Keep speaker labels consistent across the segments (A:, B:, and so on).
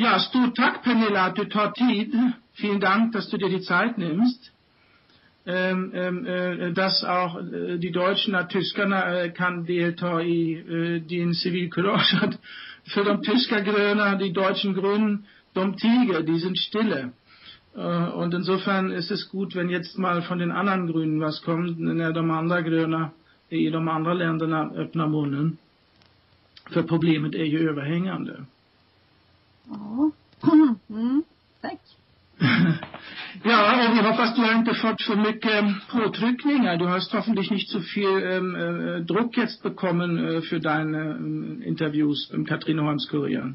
A: ja, stort tack Pernilla att du tar tid. Vielen Dank, dass du dir die Zeit nimmst. Ähm, ähm, äh, dass auch äh, die Deutschen und Tyskarna äh, kan delta i äh, din civilkurage. För de tyska gröna, die deutschen Grünen, de tiger, die sind stille. Äh, und insofern ist es gut, wenn jetzt mal von den anderen Grünen was kommt, när de andra gröna i de andra länderna öppnar munnen. För problemet är ju.
B: Ja. Mm, tack.
A: Ja, och vi hoppas du har inte fått för mycket påtryckningar. Du hast hoffentlich nicht so viel ähm, äh, Druck jetzt bekommen äh, für deine äh, Interviews im Katrineholms Kurier.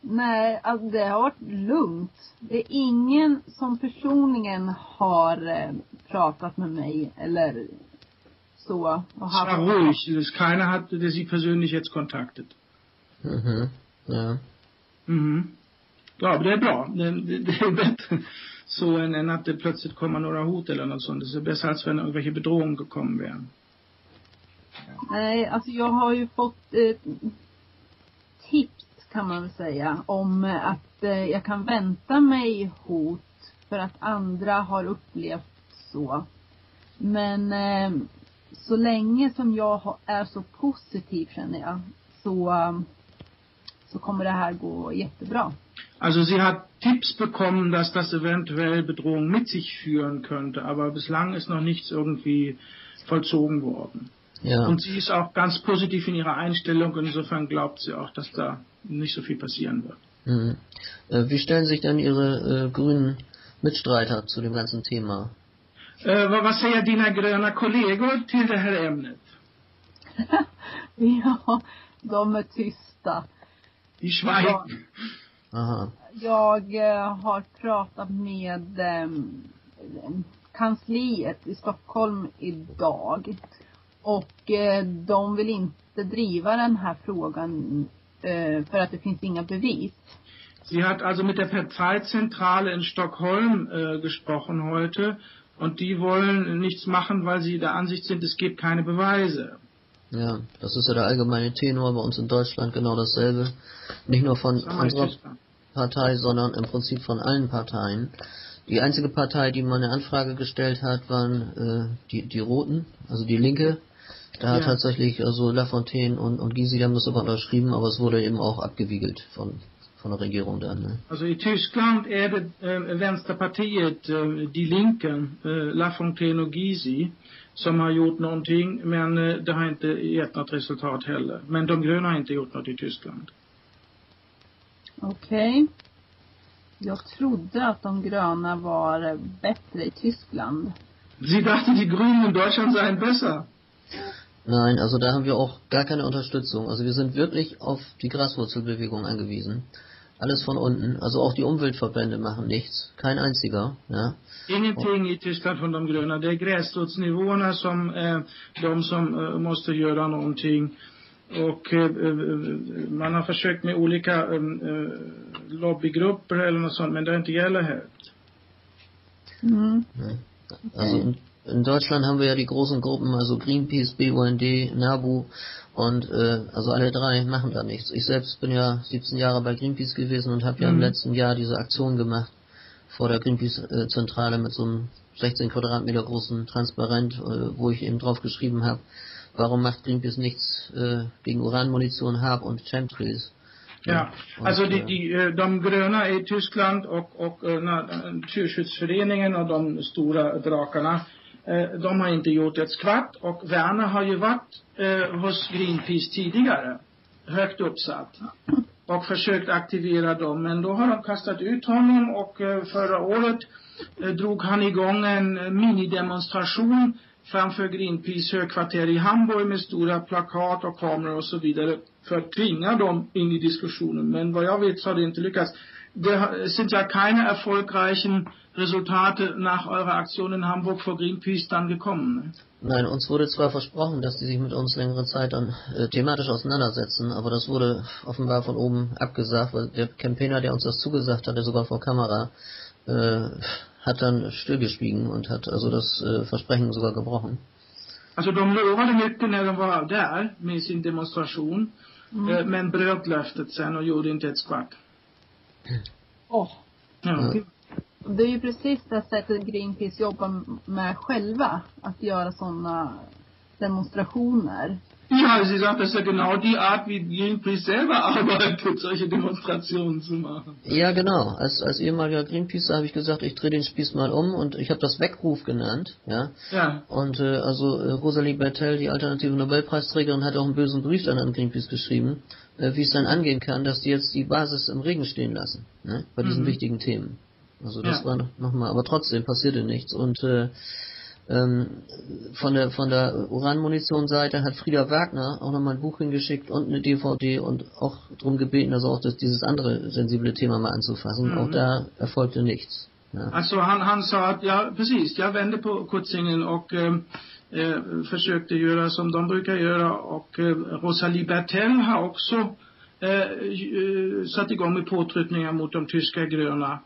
B: Nej, alltså det har varit lugnt. Det är ingen som personligen har eh, pratat med mig eller så. Och
A: Es war ruhig. Es- Keiner hat der sie persönlich jetzt kontaktet.
C: Mhm. Ja.
A: Mm. Ja, det är bra. Det, det, det är bättre så än, än att det plötsligt kommer några hot eller något sånt. Det är bättre att wenn irgendwelche Bedrohungen gekommen wären.
B: Nej, alltså jag har ju fått eh, tips kan man väl säga om eh, att eh, jag kan vänta mig hot för att andra har upplevt så. Men eh, så länge som jag har, är så positiv känner jag så, eh, så kommer det här gå jättebra.
A: Also sie hat Tipps bekommen, dass das eventuell Bedrohung mit sich führen könnte, aber bislang ist noch nichts irgendwie vollzogen worden.
C: Ja.
A: Und sie ist auch ganz positiv in ihrer Einstellung, insofern glaubt sie auch, dass da nicht so viel passieren wird.
C: Mhm. Äh, wie stellen sich denn Ihre äh, grünen Mitstreiter zu dem ganzen Thema?
A: Vad, vad säger dina gröna kollegor till det här ämnet?
B: ja, de är tysta.
A: Die schweigen.
B: Ja.
C: Aha.
B: Jag eh, har pratat med eh, kansliet i Stockholm idag. Och eh, de vill inte driva den här frågan eh, för att det finns inga bevis.
A: Sie hat also mit der Parteizentrale in Stockholm äh, gesprochen heute und die wollen nichts machen, weil sie der Ansicht sind, es gibt keine Beweise.
C: Ja, das ist ja der allgemeine Tenor bei uns in Deutschland genau dasselbe. Nicht nur von
A: in
C: unserer. Partei, sondern im Prinzip von allen Parteien. Die einzige Partei, die mal eine Anfrage gestellt hat, waren äh, die, die Roten, also die Linke. Da hat
A: Ja.
C: tatsächlich also Lafontaine und, und Gysi haben das sogar unterschrieben, aber es wurde eben auch abgewiegelt von, von der Regierung dann. Ne?
A: Also i Tyskland är det äh, Vänsterpartiet, äh, Die Linken, äh, Lafontaine och Gysi som har gjort någonting, men äh, det har inte gett något resultat heller. Men de gröna har inte gjort något i Tyskland.
B: Okej. Jag trodde att de gröna var eh, bättre i Tyskland.
A: Sie dachte, die Grünen in Deutschland seien besser.
C: Nein, also da haben wir auch gar keine Unterstützung. Also wir sind wirklich auf die Graswurzelbewegung angewiesen. Alles von unten. Also auch die Umweltverbände machen nichts. Kein einziger. Ja.
A: Ingenting i Tyskland från de gröna. Det är gräsrotsnivåerna som är de som eh, måste göra någonting. Och eh, eh, man har försökt med olika eh, eh, lobbygrupper eller något sånt, men det har inte gäller här.
B: Mm.
C: Also in, in Deutschland haben wir ja die großen Gruppen, also Greenpeace, BUND, NABU und äh, also alle drei machen da nichts. Ich selbst bin ja 17 Jahre bei Greenpeace gewesen und habe ja im
A: Mhm.
C: letzten Jahr diese Aktion gemacht vor der Greenpeace-Zentrale mit so einem 16 Quadratmeter großen Transparent, äh, wo ich eben drauf geschrieben habe, warum macht Greenpeace nichts äh, gegen Uranmunition, Hab und Chemtrails.
A: Ja, alltså de,
C: äh,
A: de, eh, de gröna i Tyskland och, och na- Naturskyddsföreningen och de stora drakarna, Eh, de har inte gjort ett skvatt och Werner har ju varit eh, hos Greenpeace tidigare, högt uppsatt och försökt aktivera dem, men då har de kastat ut honom och eh, förra året eh, drog han igång en eh, minidemonstration framför Greenpeace högkvarter i Hamburg med stora plakat och kameror och så vidare för att tvinga dem in i diskussionen. Men vad jag vet så har det inte lyckats. Det har- sind ja keine erfolgreichen Resultate nach eurer Aktion in Hamburg vor Greenpeace dann gekommen. ne?
C: Nein, uns wurde zwar versprochen, dass die sich mit uns längere Zeit dann äh, thematisch auseinandersetzen, aber das wurde offenbar von oben abgesagt, weil der Campaigner, der uns das zugesagt hatte, sogar vor Kamera, äh, hat dann stillgeschwiegen und hat also das äh, Versprechen sogar gebrochen.
A: Alltså de lovade mycket när de var där med sin demonstration, eh, men bröt löftet sen och gjorde inte ett skvatt. Ja.
C: Ja.
B: Det är ju precis det sättet Greenpeace jobbar med själva. Att göra sådana demonstrationer.
A: Ja, sie sagt, das ist ja genau die Art, wie Greenpeace selber arbeitet, solche Demonstrationen zu machen.
C: Ja, genau. Als, als ehemaliger Greenpeacer habe ich gesagt, ich drehe den Spieß mal um und ich habe das Weckruf genannt, ja.
A: Ja,
C: Und äh, also äh, Rosalie Bertell, die alternative Nobelpreisträgerin, hat auch einen bösen Brief dann an Greenpeace geschrieben, äh, wie es dann angehen kann, dass die jetzt die Basis im Regen stehen lassen, ne, bei diesen
A: Mhm.
C: wichtigen Themen. Also das
A: Ja.
C: war nochmal, aber trotzdem passierte nichts. Und äh, ähm, von der von der Uranmunition-Seite hat Frieda Wagner auch nochmal ein Buch hingeschickt und eine DVD und auch darum gebeten, also auch das, dieses andere sensible Thema mal anzufassen.
A: Mhm.
C: Auch da erfolgte nichts. Ja.
A: Alltså han, han sa att, ja precis, jag vände på kuttingen och eh, eh, försökte göra som de brukar göra och eh, Rosalie Bertell har också eh, eh, satt igång med påtryckningar mot de tyska gröna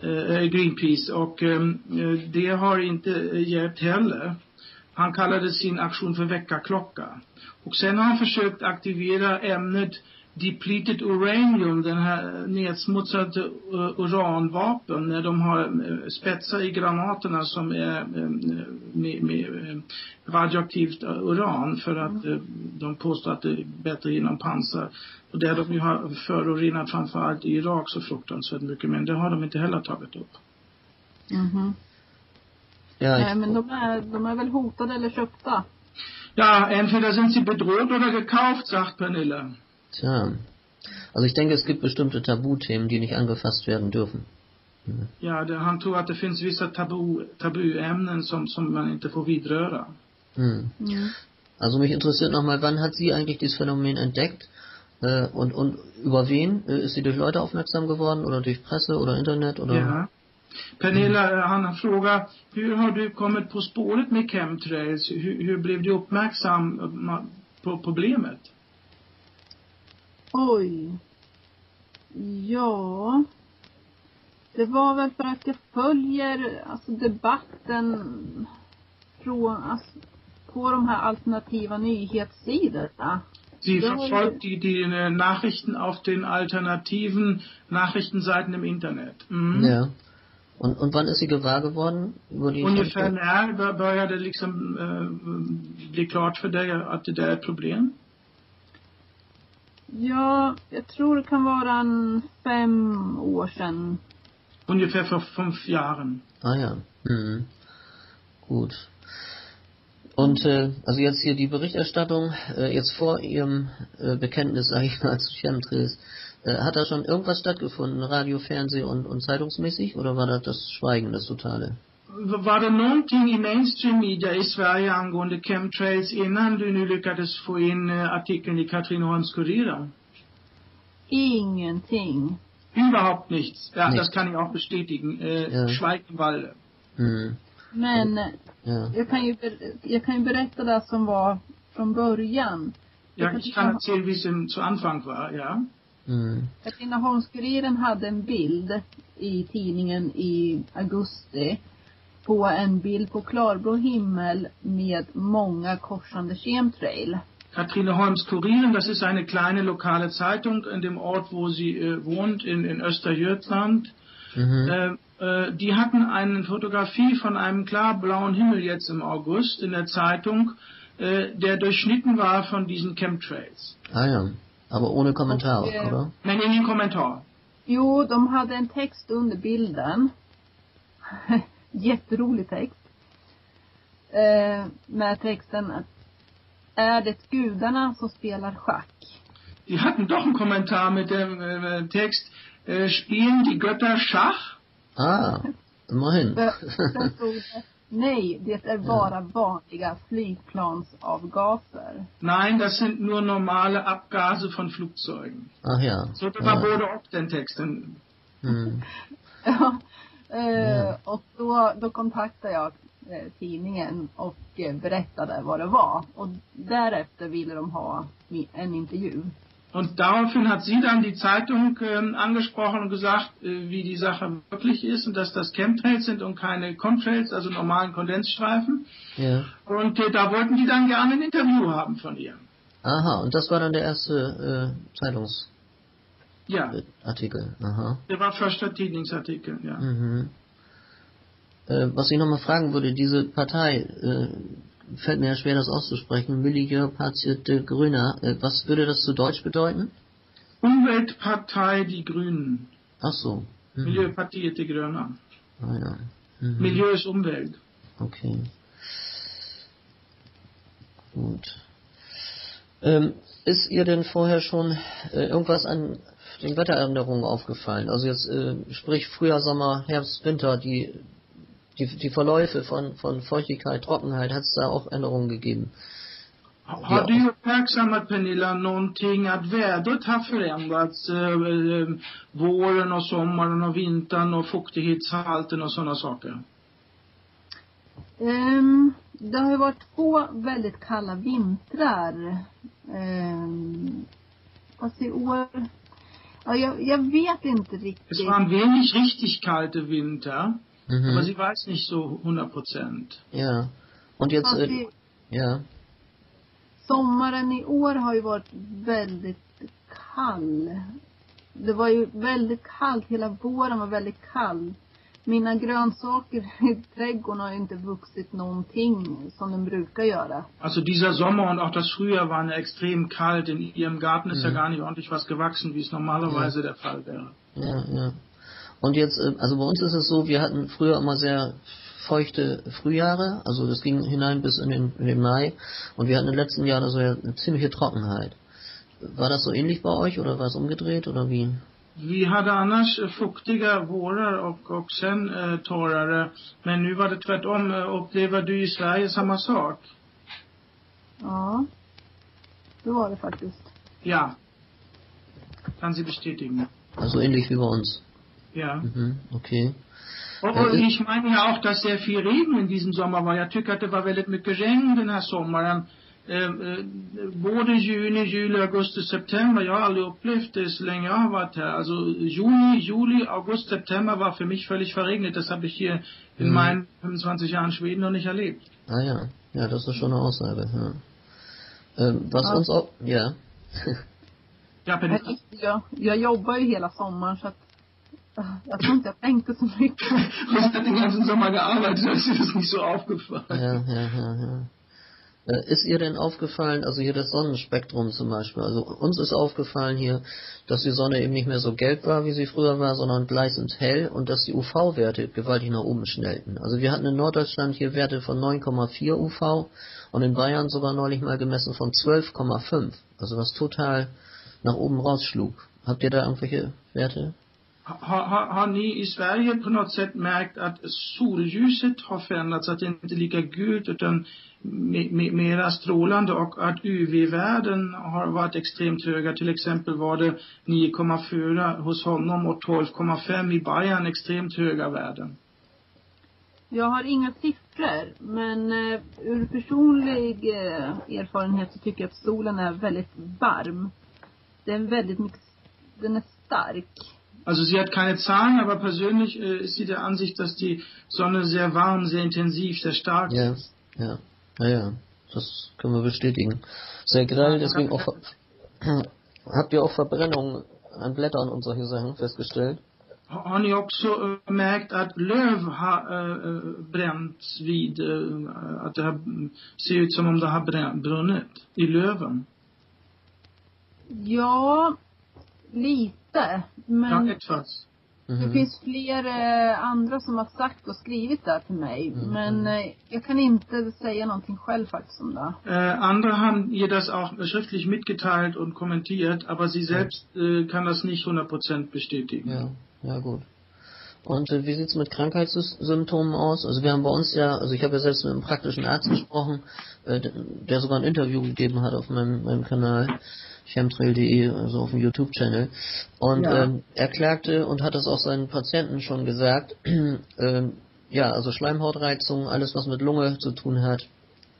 A: eh, eh Greenpeace och eh, det har inte eh, hjälpt heller. Han kallade sin aktion för väckarklocka. Och sen har han försökt aktivera ämnet depleted uranium, den här nedsmutsade uh, uranvapen, när de har uh, spetsar i granaterna som är uh, med, med uh, radioaktivt uran för att uh, de påstår att det är bättre inom pansar. Och där de ju har förorenat framförallt i Irak så fruktansvärt mycket, men det har de inte heller tagit upp.
B: Mhm.
C: Ja,
B: Nej men de är, de är väl hotade eller köpta.
A: Ja, entweder sind sie bedroht oder gekauft, sagt Pernille.
C: Tja. Also ich denke, es gibt bestimmte Tabuthemen, die nicht angefasst werden dürfen.
A: Ja, det, han tror att det finns vissa tabu, tabuämnen som, som man inte får vidröra.
C: Hm.
B: Mm.
C: Also mich interessiert nochmal, wann hat sie eigentlich dieses Phänomen entdeckt? Äh, und, und über wen? Äh, ist sie durch Leute aufmerksam geworden oder durch Presse oder Internet oder?
A: Ja. Pernilla, eh, han frågar, hur har du kommit på spåret med chemtrails? Hur, hur blev du uppmärksam ma- på problemet?
B: Oj. Ja. Det var väl för att jag följer alltså debatten från, alltså, på de här alternativa nyhetssidorna.
A: Sie
B: Ja,
A: verfolgt die, die äh, Nachrichten auf den alternativen Nachrichtenseiten im Internet. Mhm.
C: Ja. Und, und wann ist sie gewahr geworden? Die
A: Ungefär när bör- började det liksom äh, bli klart för dig att det där är ett problem?
B: Ja, jag tror det kan vara en fem år sedan.
A: Ungefär vor fünf Jahren.
C: Ah ja. Mhm. Gut. Und äh, also jetzt hier die Berichterstattung, äh, jetzt vor Ihrem äh, Bekenntnis, sage ich mal, zu Chemtrails, äh, hat da schon irgendwas stattgefunden, Radio, Fernseh und, und zeitungsmäßig, oder war das das Schweigen, das totale?
A: Var det någonting i mainstream media i Sverige angående chemtrails innan du nu lyckades få in eh, artikeln i Katrineholms-Kuriren?
B: Ingenting.
A: Überhaupt nichts. Ja,
C: Nichts.
A: das kann ich auch bestätigen. Äh,
C: Ja.
A: Schweigenwalde.
C: Hm.
B: Men
C: Ja.
B: jag kan, ju, jag kan ju berätta det som var från början.
A: Ja, ich kann erzählen, wie es im, zu Anfang war, ja.
C: Hm.
B: Katrineholms-Kuriren hade en bild i tidningen i augusti på en bild på klarblå himmel med många korsande chemtrail.
A: Katrineholms-Kuriren, das ist eine kleine lokale Zeitung in dem Ort, wo sie äh, wohnt, in, in Östergötland.
C: Mhm.
A: Äh, äh, die hatten eine Fotografie von einem klarblauen Himmel jetzt im August in der Zeitung, äh, der durchschnitten war von diesen Chemtrails.
C: Ah ja. Aber ohne Kommentar,
B: eh,
C: oder?
A: Men ingen kommentar.
B: Jo, de hade en text under bilden. Jätterolig text. Eh, med texten att är det gudarna som spelar schack?
A: Die hatten doch einen Kommentar mit dem äh, Text, äh, spielen die Götter Schach?
C: Ah, immerhin.
B: För- Sen stod det, nej, det är bara vanliga flygplansavgaser.
A: Nein, das sind nur normale Abgase von Flugzeugen.
C: Ach ja.
A: So, det var
C: ja.
A: både och den texten.
C: Hm.
B: Ja, eh,
C: Ja.
B: och då, då kontaktade jag eh, tidningen och eh, berättade vad det var. Och därefter ville de ha en intervju.
A: Und daraufhin hat sie dann die Zeitung ähm, angesprochen und gesagt, äh, wie die Sache wirklich ist und dass das Chemtrails sind und keine Contrails, also normalen Kondensstreifen.
C: Ja.
A: Und äh, da wollten die dann gerne ein Interview haben von ihr.
C: Aha, und das war dann der erste äh, Zeitungs...
A: Ja,
C: Artikel. Aha.
A: der war första Tidningsartikel, ja.
C: Mhm. Äh, was ich nochmal fragen würde, diese Partei, äh, fällt mir ja schwer, das auszusprechen, Miliepartiet de Grüner, äh, was würde das zu Deutsch bedeuten?
A: Umweltpartei Die Grünen.
C: Ach so. Mhm.
A: Miljöpartiet Die Gröna.
C: Ah, ja. Mhm.
A: Miljö ist Umwelt.
C: Okay. Gut. Ähm, ist ihr denn vorher schon äh, irgendwas an den Wetteränderungen aufgefallen? Also jetzt äh, sprich Frühjahr, Sommer, Herbst, Winter, die die, die Verläufe von, von Feuchtigkeit, Trockenheit, hat es da auch Änderungen gegeben?
A: Har du uppmärksammat Pernilla någonting att vädret har förändrats eh, eh, våren och sommaren och vintern och fuktighetshalten och sådana saker?
B: Ehm, det har ju varit två väldigt kalla vintrar. Ehm, fast i år, ja, jag, jag vet inte
A: Es
B: riktigt.
A: waren wenig richtig kalte Winter,
C: Mhm.
A: aber sie weiß nicht so 100 Prozent.
C: Ja. Und jetzt,
B: Fast
C: äh, ja.
B: sommaren i år har ju varit väldigt kall. Det var ju väldigt kallt, hela våren var väldigt kall. Mina grönsaker i trädgården har ju inte vuxit någonting som de brukar göra.
A: Also dieser Sommer und auch das Frühjahr waren ja extrem kalt. In ihrem Garten ist ja
C: Mhm.
A: gar nicht ordentlich was gewachsen, wie es normalerweise der Fall wäre.
C: Ja, ja. Und jetzt, äh, also bei uns ist es so, wir hatten früher immer sehr feuchte Frühjahre, also das ging hinein bis in den, in den Mai und wir hatten in den letzten Jahren also ja eine ziemliche Trockenheit. War das so ähnlich bei euch oder war es umgedreht oder wie?
A: Vi hade annars eh, fuktiga vårar och, och sen eh, torrare. Men nu var det tvärtom. Eh, Upplever du i Sverige samma sak?
B: Ja. Det var det faktiskt.
A: Ja. Kann sie bestätigen.
C: Also ähnlich wie bei uns.
A: Ja.
C: Mhm, okay.
A: Och, och
C: det-
A: ich meine ja auch, dass sehr viel Regen in diesem Sommer var. Jag tycker att det var väldigt mycket regn den här sommaren. Eh, både juni, juli, augusti, september. Jag har aldrig upplevt det så länge jag har varit här. Alltså juni, juli, august, september war für mich völlig verregnet. Das habe ich hier in
C: Mhm.
A: meinen 25 Jahren Schweden noch nicht erlebt.
C: Ah ja, ja, das ist schon eine Aussage. Ja. Ähm, was
B: Ja.
C: uns auch, ja.
A: Ja,
B: Men
A: Pernilla.
B: Jag, jag jobbar ju hela sommaren så att äh, jag tror inte jag tänkte så mycket.
A: Du hast den ganzen Sommer gearbeitet, da ist dir das nicht so aufgefallen.
C: Ja, ja, ja, ja. Äh, Ist ihr denn aufgefallen, also hier das Sonnenspektrum zum Beispiel, also uns ist aufgefallen hier, dass die Sonne eben nicht mehr so gelb war, wie sie früher war, sondern gleißend hell und dass die UV-Werte gewaltig nach oben schnellten. Also wir hatten in Norddeutschland hier Werte von 9,4 UV und in Bayern sogar neulich mal gemessen von 12,5. Also was total nach oben rausschlug. Habt ihr da irgendwelche Werte?
A: Har, har, har ni i Sverige på något sätt märkt att solljuset har förändrats, att det inte är lika gult utan mera strålande och att UV-värden har varit extremt höga. Till exempel var det 9,4 hos honom och 12,5 i Bayern, extremt höga värden.
B: Jag har inga siffror men eh, ur personlig eh, erfarenhet så tycker jag att solen är väldigt varm. Den är väldigt mycket, den är stark.
A: Also sie hat keine Zahlen, aber persönlich äh, ist sie der Ansicht, dass die Sonne sehr warm, sehr intensiv, sehr stark
C: Ja,
A: ist.
C: ja, ja, ja, das können wir bestätigen. Sehr grell, deswegen auch, habt ihr auch Verbrennungen an Blättern und solche Sachen festgestellt?
A: Har ni också märkt att löv har eh, bränts vid, eh, att det har, ser ut som om det har brunnit i löven?
B: Ja, lite. Men
A: Ja, etwas.
B: det
C: Mhm.
B: finns fler eh, andra som har sagt och skrivit det till mig.
C: Mm,
B: Men
C: mm.
B: eh, jag kan inte säga någonting själv faktiskt om det.
A: Äh, andere haben ihr das auch schriftlich mitgeteilt und kommentiert, aber sie selbst äh, kann das nicht 100% bestätigen.
C: Ja, ja gut. Und äh, wie sieht's mit Krankheitssymptomen aus? Also wir haben bei uns ja, also ich habe ja selbst mit einem praktischen Arzt gesprochen, äh, der sogar ein Interview gegeben hat auf meinem, meinem Kanal chemtrail.de, also auf dem YouTube-Channel. Und
A: Ja.
C: ähm, er klagte und hat das auch seinen Patienten schon gesagt, ähm, ja, also Schleimhautreizungen, alles was mit Lunge zu tun hat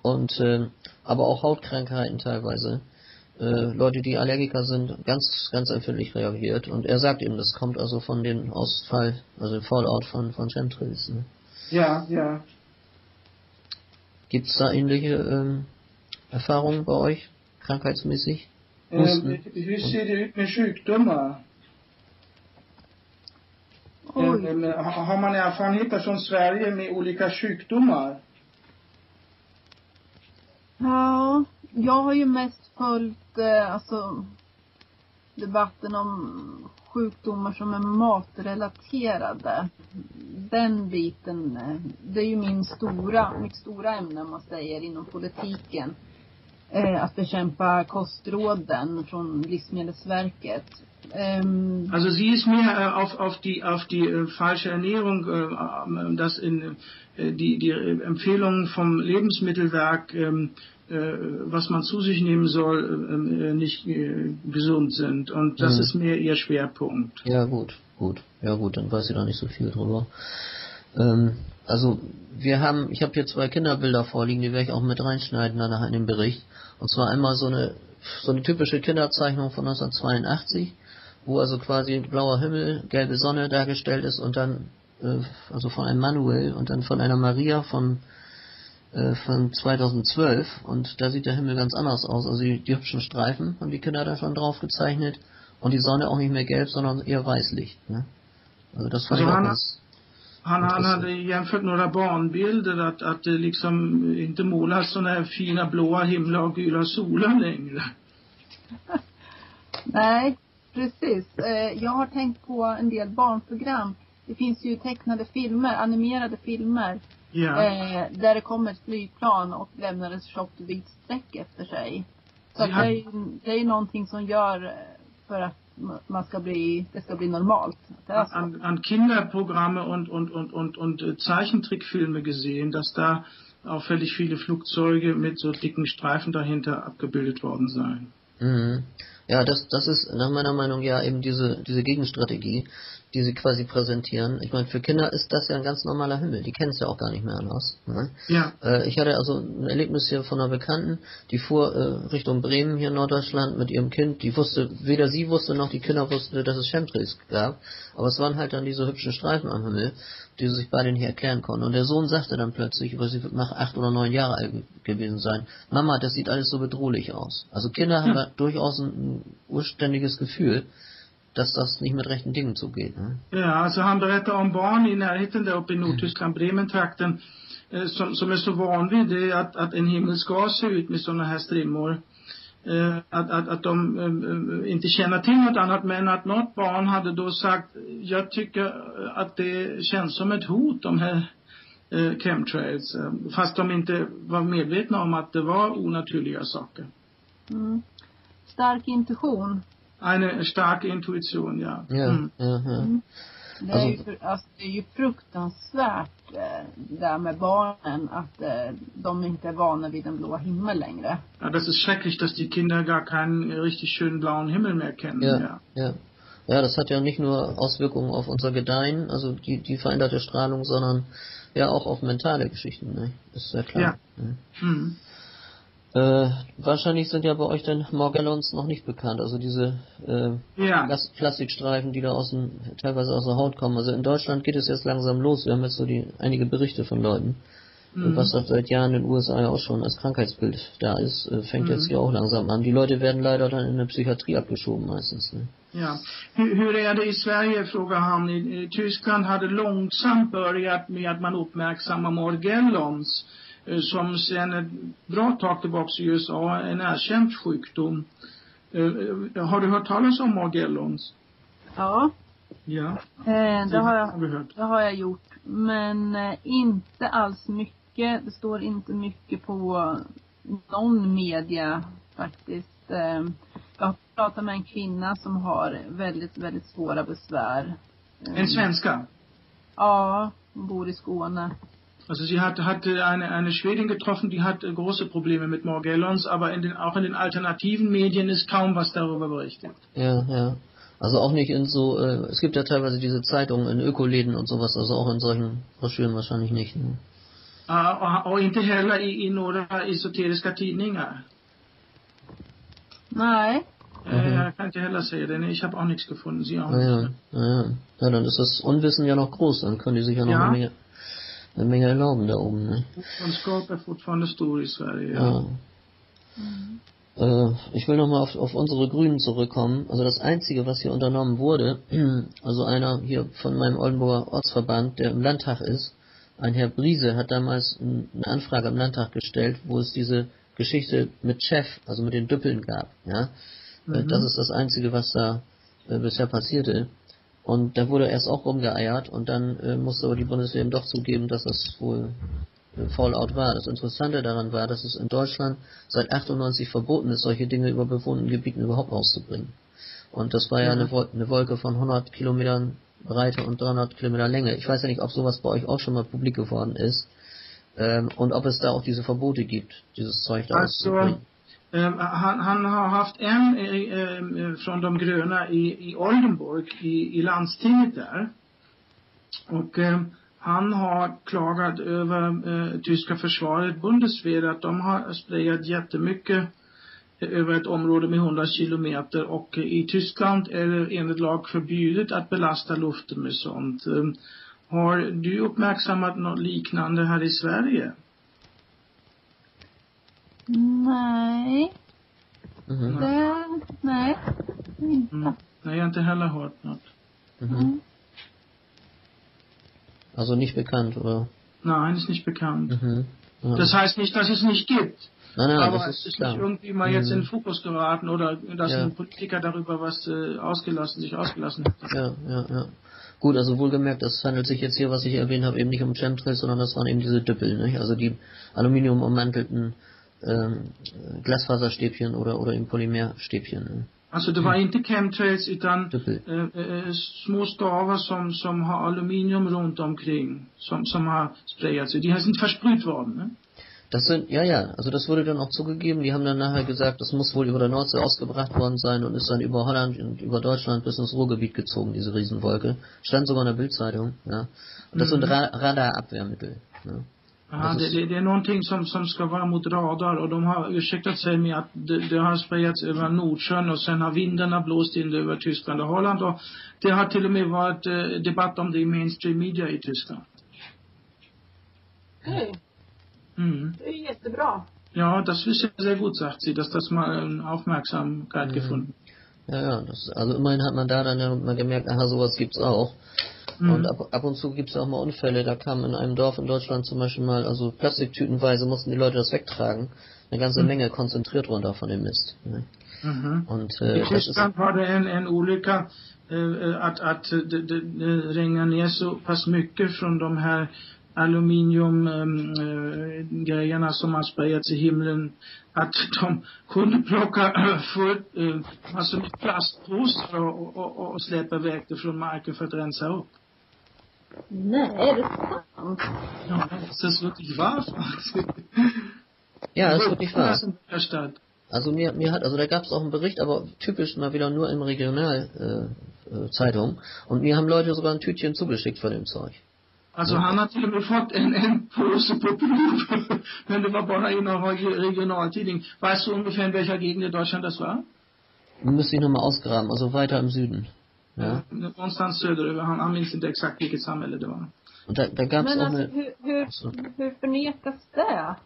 C: und ähm, aber auch Hautkrankheiten teilweise. Äh, Leute, die Allergiker sind, ganz, ganz empfindlich reagiert. Und er sagt eben, das kommt also von den Ausfall, also Fallout von, von Chemtrails. Ne?
A: Ja, ja.
C: Gibt es da ähnliche ähm, Erfahrungen bei euch, krankheitsmäßig? Husten.
A: hur ser det ut med sjukdomar? Mm, har man erfarenheter från Sverige med olika sjukdomar?
B: Ja, jag har ju mest följt eh, alltså debatten om sjukdomar som är matrelaterade. Den biten, eh, det är ju min stora, mitt stora ämne om man säger inom politiken. Eh, att bekämpa kostråden från Livsmedelsverket. Ähm,
A: also sie ist mehr äh, auf, auf die, auf die äh, falsche Ernährung, äh, dass in, äh, die, die Empfehlungen vom Lebensmittelwerk, ähm, äh, was man zu sich nehmen soll, äh, nicht gesund sind. Und das mhm. ist mehr ihr Schwerpunkt.
C: Ja, gut, gut. Ja, gut, dann weiß ich da nicht so viel drüber. Ähm, also, wir haben, ich habe hier zwei Kinderbilder vorliegen, die werde ich auch mit reinschneiden danach in den Bericht. Und zwar einmal so eine, so eine typische Kinderzeichnung von 1982 wo also quasi blauer Himmel, gelbe Sonne dargestellt ist und dann, äh, also von einem Manuel und dann von einer Maria von, äh, von 2012 und da sieht der Himmel ganz anders aus. Also die, die hübschen Streifen haben die Kinder da schon drauf gezeichnet und die Sonne auch nicht mehr gelb, sondern eher weißlich. Ne? Also das fand
A: alltså
C: ich
A: auch
C: ganz
A: han, han hade jämfört några barnbilder att, att det liksom inte målas sådana här fina blåa himlar och gula solar längre.
B: Nej, Precis. Eh, jag har tänkt på en del barnprogram. Det finns ju tecknade filmer, animerade filmer.
A: Ja.
B: Eh, där det kommer ett flygplan och lämnar ett tjockt vitt streck efter sig. Så ja. det, är, det är någonting som gör för att man ska bli, det ska bli normalt.
A: An, an Kinderprogramme und, und, und, und, und äh, Zeichentrickfilme gesehen, dass da auffällig viele Flugzeuge mit so dicken Streifen dahinter abgebildet worden seien.
C: Mhm. Ja, das, das ist nach meiner Meinung ja eben diese, diese Gegenstrategie, die sie quasi präsentieren. Ich meine, für Kinder ist das ja ein ganz normaler Himmel. Die kennen es ja auch gar nicht mehr anders. Ne?
A: Ja.
C: Äh, ich hatte also ein Erlebnis hier von einer Bekannten, die fuhr äh, Richtung Bremen hier in Norddeutschland mit ihrem Kind. Die wusste, weder sie wusste noch die Kinder wussten, dass es Chemtrails gab. Aber es waren halt dann diese hübschen Streifen am Himmel, die sie sich beide nicht erklären konnten. Und der Sohn sagte dann plötzlich, über sie nach acht oder neun Jahre alt gewesen sein, Mama, das sieht alles so bedrohlich aus. Also Kinder haben ja. durchaus ein, ein urständiges Gefühl, dass das nicht mit rechten Dingen zugeht. Ne?
A: Ja, also han berättar om barn i närheten där uppe i Nordtyskland, Bremen-trakten, eh, som, som är så van vid det att, att en himmel ska se ut med sådana här strimmor. Eh, att, att, att de eh, inte känner till något annat men att något barn hade då sagt, jag tycker att det känns som ett hot de här eh, chemtrails. Eh, fast de inte var medvetna om att det var onaturliga saker.
B: Mm. Stark intuition
A: eine starke Intuition, ja.
C: Ja, mm. ja, ja. Mm.
B: Det är, ju, alltså, det är ju fruktansvärt eh, där med barnen att eh, de inte är vana vid en blå himmel längre.
A: Ja, das ist schrecklich, dass die Kinder gar keinen richtig schönen blauen Himmel mehr kennen.
C: Ja, ja. ja. Ja, das hat ja nicht nur Auswirkungen auf unser Gedeihen, also die, die veränderte Strahlung, sondern ja auch auf mentale Geschichten, ne? Ist sehr klar.
A: Ja. Ne? Mhm.
C: Äh, wahrscheinlich sind ja bei euch dann Morgellons noch nicht bekannt, also diese äh,
A: ja.
C: Plastikstreifen, die da aus dem, teilweise aus der Haut kommen. Also in Deutschland geht es jetzt langsam los. Wir haben jetzt so die einige Berichte von Leuten, mhm. was auch seit Jahren in den USA ja auch schon als Krankheitsbild da ist, äh, fängt mhm. jetzt hier auch langsam an. Die Leute werden leider dann in der Psychiatrie abgeschoben meistens. Ne?
A: Ja. Hur, hur är det i Sverige, frågar han. I, Tyskland hade långsamt börjat med att man uppmärksammar Morgellons. Eh, som sedan ett bra tag tillbaka i USA är en erkänd sjukdom. Eh, har du hört talas om Morgellons?
B: Ja.
A: Ja.
B: Eh, det, har jag, det har jag gjort. Men eh, inte alls mycket. Det står inte mycket på någon media faktiskt. Eh, jag har pratat med en kvinna som har väldigt, väldigt svåra besvär.
A: En svenska?
B: Ja, hon bor i Skåne.
A: Also sie hat, hatte eine, eine Schwedin getroffen, die hat große Probleme mit Morgellons, aber in den, auch in den alternativen Medien ist kaum was darüber berichtet.
C: Ja, ja. Also auch nicht in so, äh, es gibt ja teilweise diese Zeitungen in Ökoläden und sowas, also auch in solchen Broschüren wahrscheinlich nicht. Ne?
A: Och, och inte heller i, i några esoteriska tidningar.
B: Nej.
A: Äh, mhm. Jag kan inte heller säga det. Nee, ich habe auch nichts gefunden. Sie auch nicht.
C: Ja, ja. ja, dann ist das Unwissen ja noch groß. Dann können die sich ja noch ja. eine Eine Menge erlauben da oben. Ne?
A: Kunskap är fortfarande stor i Sverige. Ja.
C: Äh, ich will nochmal auf, auf unsere Grünen zurückkommen. Also das Einzige, was hier unternommen wurde, also einer hier von meinem Oldenburger Ortsverband, der im Landtag ist, ein Herr Briese, hat damals eine Anfrage im Landtag gestellt, wo es diese Geschichte mit Chef, also mit den Düppeln gab. Ja, äh, mhm. Das ist das Einzige, was da äh, bisher passierte. Und da wurde erst auch rumgeeiert und dann äh, musste aber die Bundeswehr eben doch zugeben, dass das wohl Fallout war. Das Interessante daran war, dass es in Deutschland seit 98 verboten ist, solche Dinge über bewohnten Gebieten überhaupt auszubringen. Und das war ja, eine, eine, Wolke von 100 Kilometern Breite und 300 Kilometer Länge. Ich weiß ja nicht, ob sowas bei euch auch schon mal publik geworden ist. Ähm, und ob es da auch diese Verbote gibt, dieses Zeug da
A: alltså, auszubringen. Ehm, han, han, har haft en eh, ehm, eh, från de gröna i, i Oldenburg, i, i landstinget där. Och ehm, han har klagat över eh, tyska försvaret, Bundeswehr, att de har sprayat jättemycket över ett område med 100 kilometer och i Tyskland är det enligt lag förbjudet att belasta luften med sånt. Har du uppmärksammat något liknande här i Sverige?
B: Nej. Mm. Det, nej, inte. Mm.
A: Nej, jag har inte heller hört något.
C: Mhm. Also nicht bekannt, oder?
A: Nein, ist nicht bekannt. Mhm. Ja. Das heißt nicht, dass es nicht gibt.
C: Nein, nein,
A: aber
C: es
A: ist klar. nicht irgendwie mal jetzt in den mhm. Fokus geraten oder dass ja. ein Politiker darüber was äh, ausgelassen, sich ausgelassen hat.
C: Ja, ja, ja. Gut, also wohlgemerkt, das handelt sich jetzt hier, was ich erwähnt habe, eben nicht um Chemtrails, sondern das waren eben diese Düppel, nicht? also die Aluminium ummantelten ähm, Glasfaserstäbchen oder, oder eben Polymerstäbchen. Ne?
A: Alltså det var inte chemtrails utan äh, små stavar som, som har aluminium runt omkring, som, som har sprayats. Die sind versprüht worden, ne?
C: Das sind, ja, ja, also das wurde dann auch zugegeben. Die haben dann nachher gesagt, das muss wohl über der Nordsee ausgebracht worden sein und ist dann über Holland und über Deutschland bis ins Ruhrgebiet gezogen, diese Riesenwolke. Stand sogar in der Bildzeitung, ja. Und das mhm. sind Ra Radarabwehrmittel, ne?
A: Ja, det, det, det, är någonting som, som ska vara mot radar och de har ursäktat sig med att det, det har sprayats över Nordsjön och sen har vindarna blåst in över Tyskland och Holland och det har till och med varit eh, debatt om det i mainstream media i Tyskland.
B: Hej. Mm. Det är jättebra.
A: Ja, das ist sehr gut, sagt sie, dass das mal Aufmerksamkeit mhm. gefunden.
C: Ja, ja, das, also immerhin hat man da dann ja mal gemerkt, aha, sowas gibt's auch. Mhm. Und ab, ab und zu gibt's auch mal Unfälle. Da kam in einem Dorf in Deutschland zum Beispiel mal, also Plastiktütenweise mussten die Leute das wegtragen. Eine ganze mhm. Menge konzentriert runter von dem Mist. Ne?
A: Mhm. Und, äh, I Tyskland var det en, en olycka äh, att, att det, det, det regnade ner så pass mycket från de här aluminiumgrejerna som har sprayats i himlen att de kunde plocka fullt, äh, alltså med plastpåsar och, och, och släppa iväg det från marken för att rensa upp.
B: Nej, är det sant?
A: Ja, das ist wirklich wahr.
C: ja, das ist wirklich wahr. Also mir, mir hat, also da gab es auch einen Bericht, aber typisch mal wieder nur im Regionalzeitung. Äh, äh, und mir haben Leute sogar ein Tütchen zugeschickt von dem Zeug.
A: Alltså han har till och med fått en, en påse på prov. Men det var bara i någon regionaltidning. Weißt du ungefähr in welcher Gegend in Deutschland das war?
C: Müsste ich nochmal ausgraben, also weiter im Süden. Ja.
A: Någonstans söderöver. Han, han minns inte exakt vilket samhälle det var.
C: Und da gab es auch
B: alltså, hur, hur, so. hur förnekas det?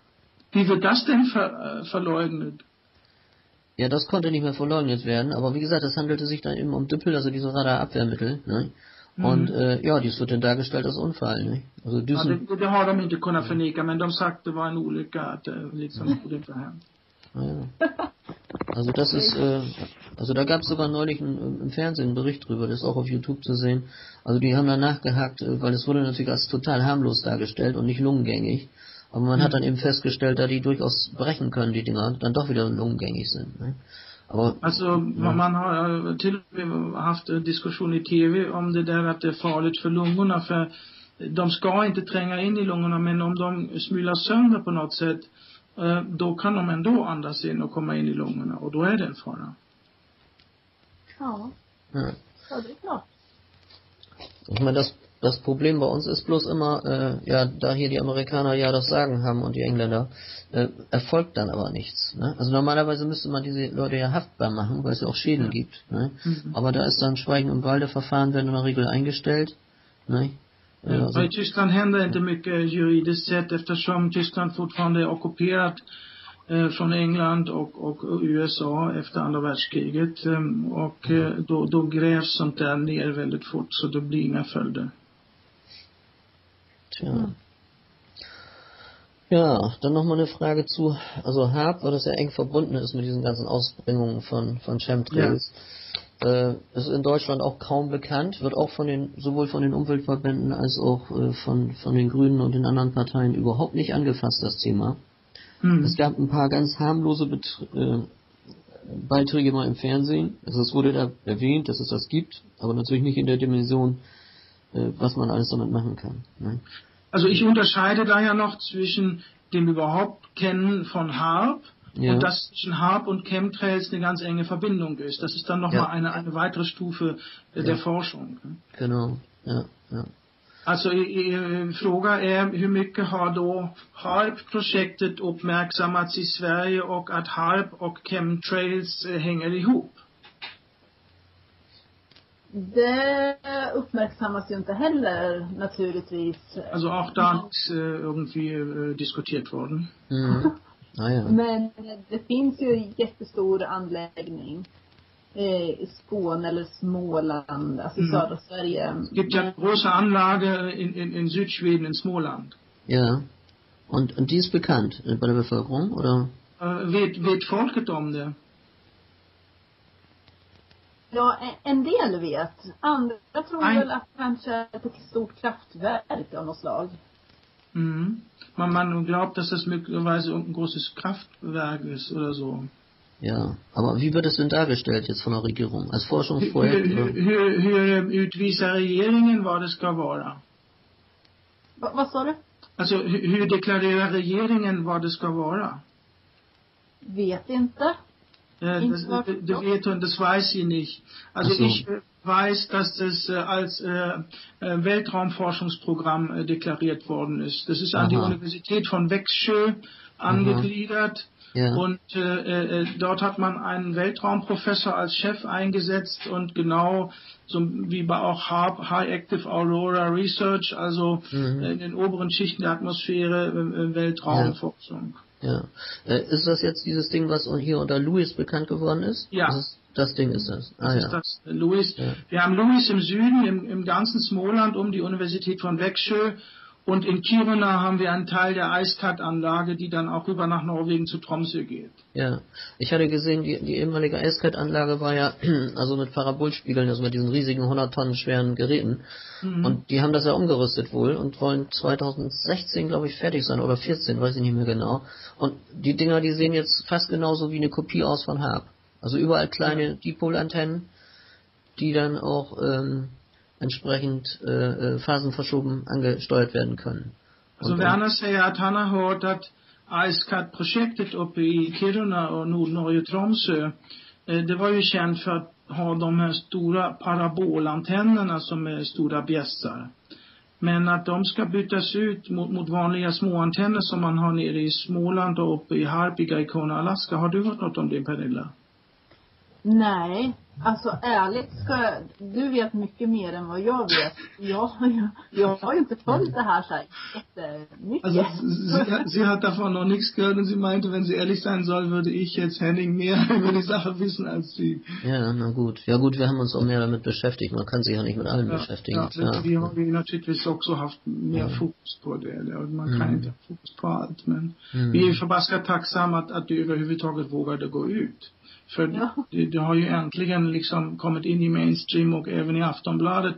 A: Wie wird das denn ver, äh, verleugnet?
C: Ja, das konnte nicht mehr verleugnet werden, aber wie gesagt, es handelte sich dann eben um Düppel, also diese Radarabwehrmittel. Ne? Und mhm. äh, ja, dies wird dann dargestellt als Unfall. Ne?
A: Also ja, det, det har de inte kunnat förneka, men de sagt det var en olycka att det liksom borde inte ha hänt.
C: Ja. Also das ist, äh, also da gab es sogar neulich ein, im Fernsehen einen Bericht drüber, das ist auch auf YouTube zu sehen. Also die haben da nachgehakt, äh, weil es wurde natürlich als total harmlos dargestellt und nicht lungengängig. Aber man mhm. hat dann eben festgestellt, da die durchaus brechen können, die Dinger, dann doch wieder lungengängig sind. Ne?
A: Aber, alltså, ja. man har till och med haft diskussion i TV om det där att det är farligt för lungorna för de ska inte tränga in i lungorna men om de smular sönder på något sätt då kan de ändå andas in och komma in i lungorna och då är det en fara.
B: Ja. Ja, ja det är klart.
C: Ich meine, das, das Problem bei uns ist bloß immer, äh, ja, da hier die Amerikaner ja das Sagen haben und die Engländer, äh, erfolgt dann aber nichts. Ne? Also normalerweise müsste man diese Leute ja haftbar machen, weil es ja auch Schäden ja. gibt. Ne? Mhm. Aber da ist dann Schweigen und Waldeverfahren werden in der Regel eingestellt. Ne?
A: Ja, alltså. I Tyskland händer inte mycket juridiskt sett eftersom Tyskland fortfarande är ockuperat eh, från England och, och USA efter andra världskriget. Eh, och eh, då, då grävs sånt där ner väldigt fort så det blir inga följder.
C: Tja. Ja, dann nochmal eine Frage zu, also Harp, weil das ja eng verbunden ist mit diesen ganzen Ausbringungen von, von Chemtrails. Äh, ist in Deutschland auch kaum bekannt, wird auch von den, sowohl von den Umweltverbänden als auch äh, von, von den Grünen und den anderen Parteien überhaupt nicht angefasst, das Thema.
A: Hm.
C: Es gab ein paar ganz harmlose Bet äh, Beiträge mal im Fernsehen. Also es wurde da erwähnt, dass es das gibt, aber natürlich nicht in der Dimension, äh, was man alles damit machen kann. Ne?
A: Also ich unterscheide da ja noch zwischen dem überhaupt Kennen von HARP
C: Ja.
A: und dass zwischen HARP und Chemtrails eine ganz enge Verbindung ist. Das ist dann nochmal
C: Ja.
A: eine, eine weitere Stufe äh, der
C: Ja.
A: Forschung.
C: Genau, ja, ja.
A: Alltså fråga är hur mycket har då HARP-projektet uppmärksammats i Sverige och att HARP och chemtrails eh, hänger ihop?
B: Det uppmärksammas ju inte heller naturligtvis.
A: Also auch da ist äh, irgendwie äh, diskutiert worden.
C: Mhm. Naja.
B: Men det finns ju en jättestor anläggning eh, i Skåne eller Småland, alltså i
A: Mm.
B: södra Sverige.
A: Gibt ja eine große Anlage in, in, in Südschweden, in Småland.
C: Ja. Und, und die ist bekannt äh, bei der Bevölkerung, oder?
A: Äh, vet, vet folket om det?
B: Ja, en- del vet. Andra tror
A: Nej.
B: väl att kanske ett stort kraftverk av något slag.
A: Mhm. Man, man glaubt, dass das möglicherweise ein großes Kraftwerk ist oder so.
C: Ja. Aber wie wird es denn dargestellt jetzt von der Regierung? Als Forschungsprojekt?
A: hur, utvisar regeringen vad det ska vara?
B: Vad sa du?
A: Alltså hur, hur deklarerar regeringen vad det ska vara?
B: Vet inte.
A: Äh, das,
B: was-
A: das, das, weiß sie nicht. Also
C: so.
A: ich äh, weiß, dass das äh, als äh, Weltraumforschungsprogramm deklariert worden ist. Das ist an die
C: Aha.
A: Universität von Växjö angegliedert.
C: Ja.
A: Und äh, äh, dort hat man einen Weltraumprofessor als Chef eingesetzt und genau so wie bei auch HARP, High Active Aurora Research, also
C: Mhm.
A: in den oberen Schichten der Atmosphäre Weltraumforschung.
C: Ja. Äh, ist das jetzt dieses Ding, was hier unter Louis bekannt geworden ist?
A: Ja.
C: Das, ist, das Ding ist das. Ah
A: Das
C: ja.
A: ist das, äh, Louis.
C: Ja.
A: Wir haben Louis im Süden, im, im ganzen Smoland um die Universität von Växjö. Und in Kiruna haben wir einen Teil der Eiskat-Anlage, die dann auch rüber nach Norwegen zu Tromsø geht.
C: Ja. Ich hatte gesehen, die, die ehemalige Eiskite-Anlage war ja, also mit Parabolspiegeln, also mit diesen riesigen 100 Tonnen schweren Geräten.
A: Mhm.
C: Und die haben das ja umgerüstet wohl und wollen 2016, glaube ich, fertig sein oder 14, weiß ich nicht mehr genau. Und die Dinger, die sehen jetzt fast genauso wie eine Kopie aus von Harp. Also überall kleine Dipol-Antennen, die dann auch ähm, entsprechend äh, äh, phasenverschoben angesteuert werden können.
A: Så
C: Und,
A: Werner säger att han har hört att IceCat-projektet uppe i Kiruna och Nordnorge Tromsö, eh, det var ju känt för att ha de här stora parabolantennerna som är stora bjässar. Men att de ska bytas ut mot, mot vanliga småantenner som man har nere i Småland och uppe i Harpiga i Kona, Alaska. Har du hört något om det Pernilla?
B: Nej, alltså ärligt ska jag, du vet mycket mer än vad jag vet. Jag, har ju- jag har ju inte följt det här så här jättemycket.
A: Also sie, sie hat davon noch nichts gehört und sie meinte, wenn sie ehrlich sein soll, würde ich jetzt Henning mehr über die Sache wissen als sie.
C: ja, na gut. Ja gut, wir haben uns auch mehr damit beschäftigt. Man kann sich ja nicht mit allem beschäftigen.
A: Ja,
C: klar.
A: vi har ju naturligtvis också haft mer
C: Ja.
A: fokus på det. Eller, Man kan
C: Mm.
A: inte fokus på allt. Men
C: Mm.
A: vi är förbaskat tacksamma att, att du överhuvudtaget vågade gå ut. För
B: Ja.
A: det, det har ju äntligen liksom kommit in i mainstream och även i Aftonbladet.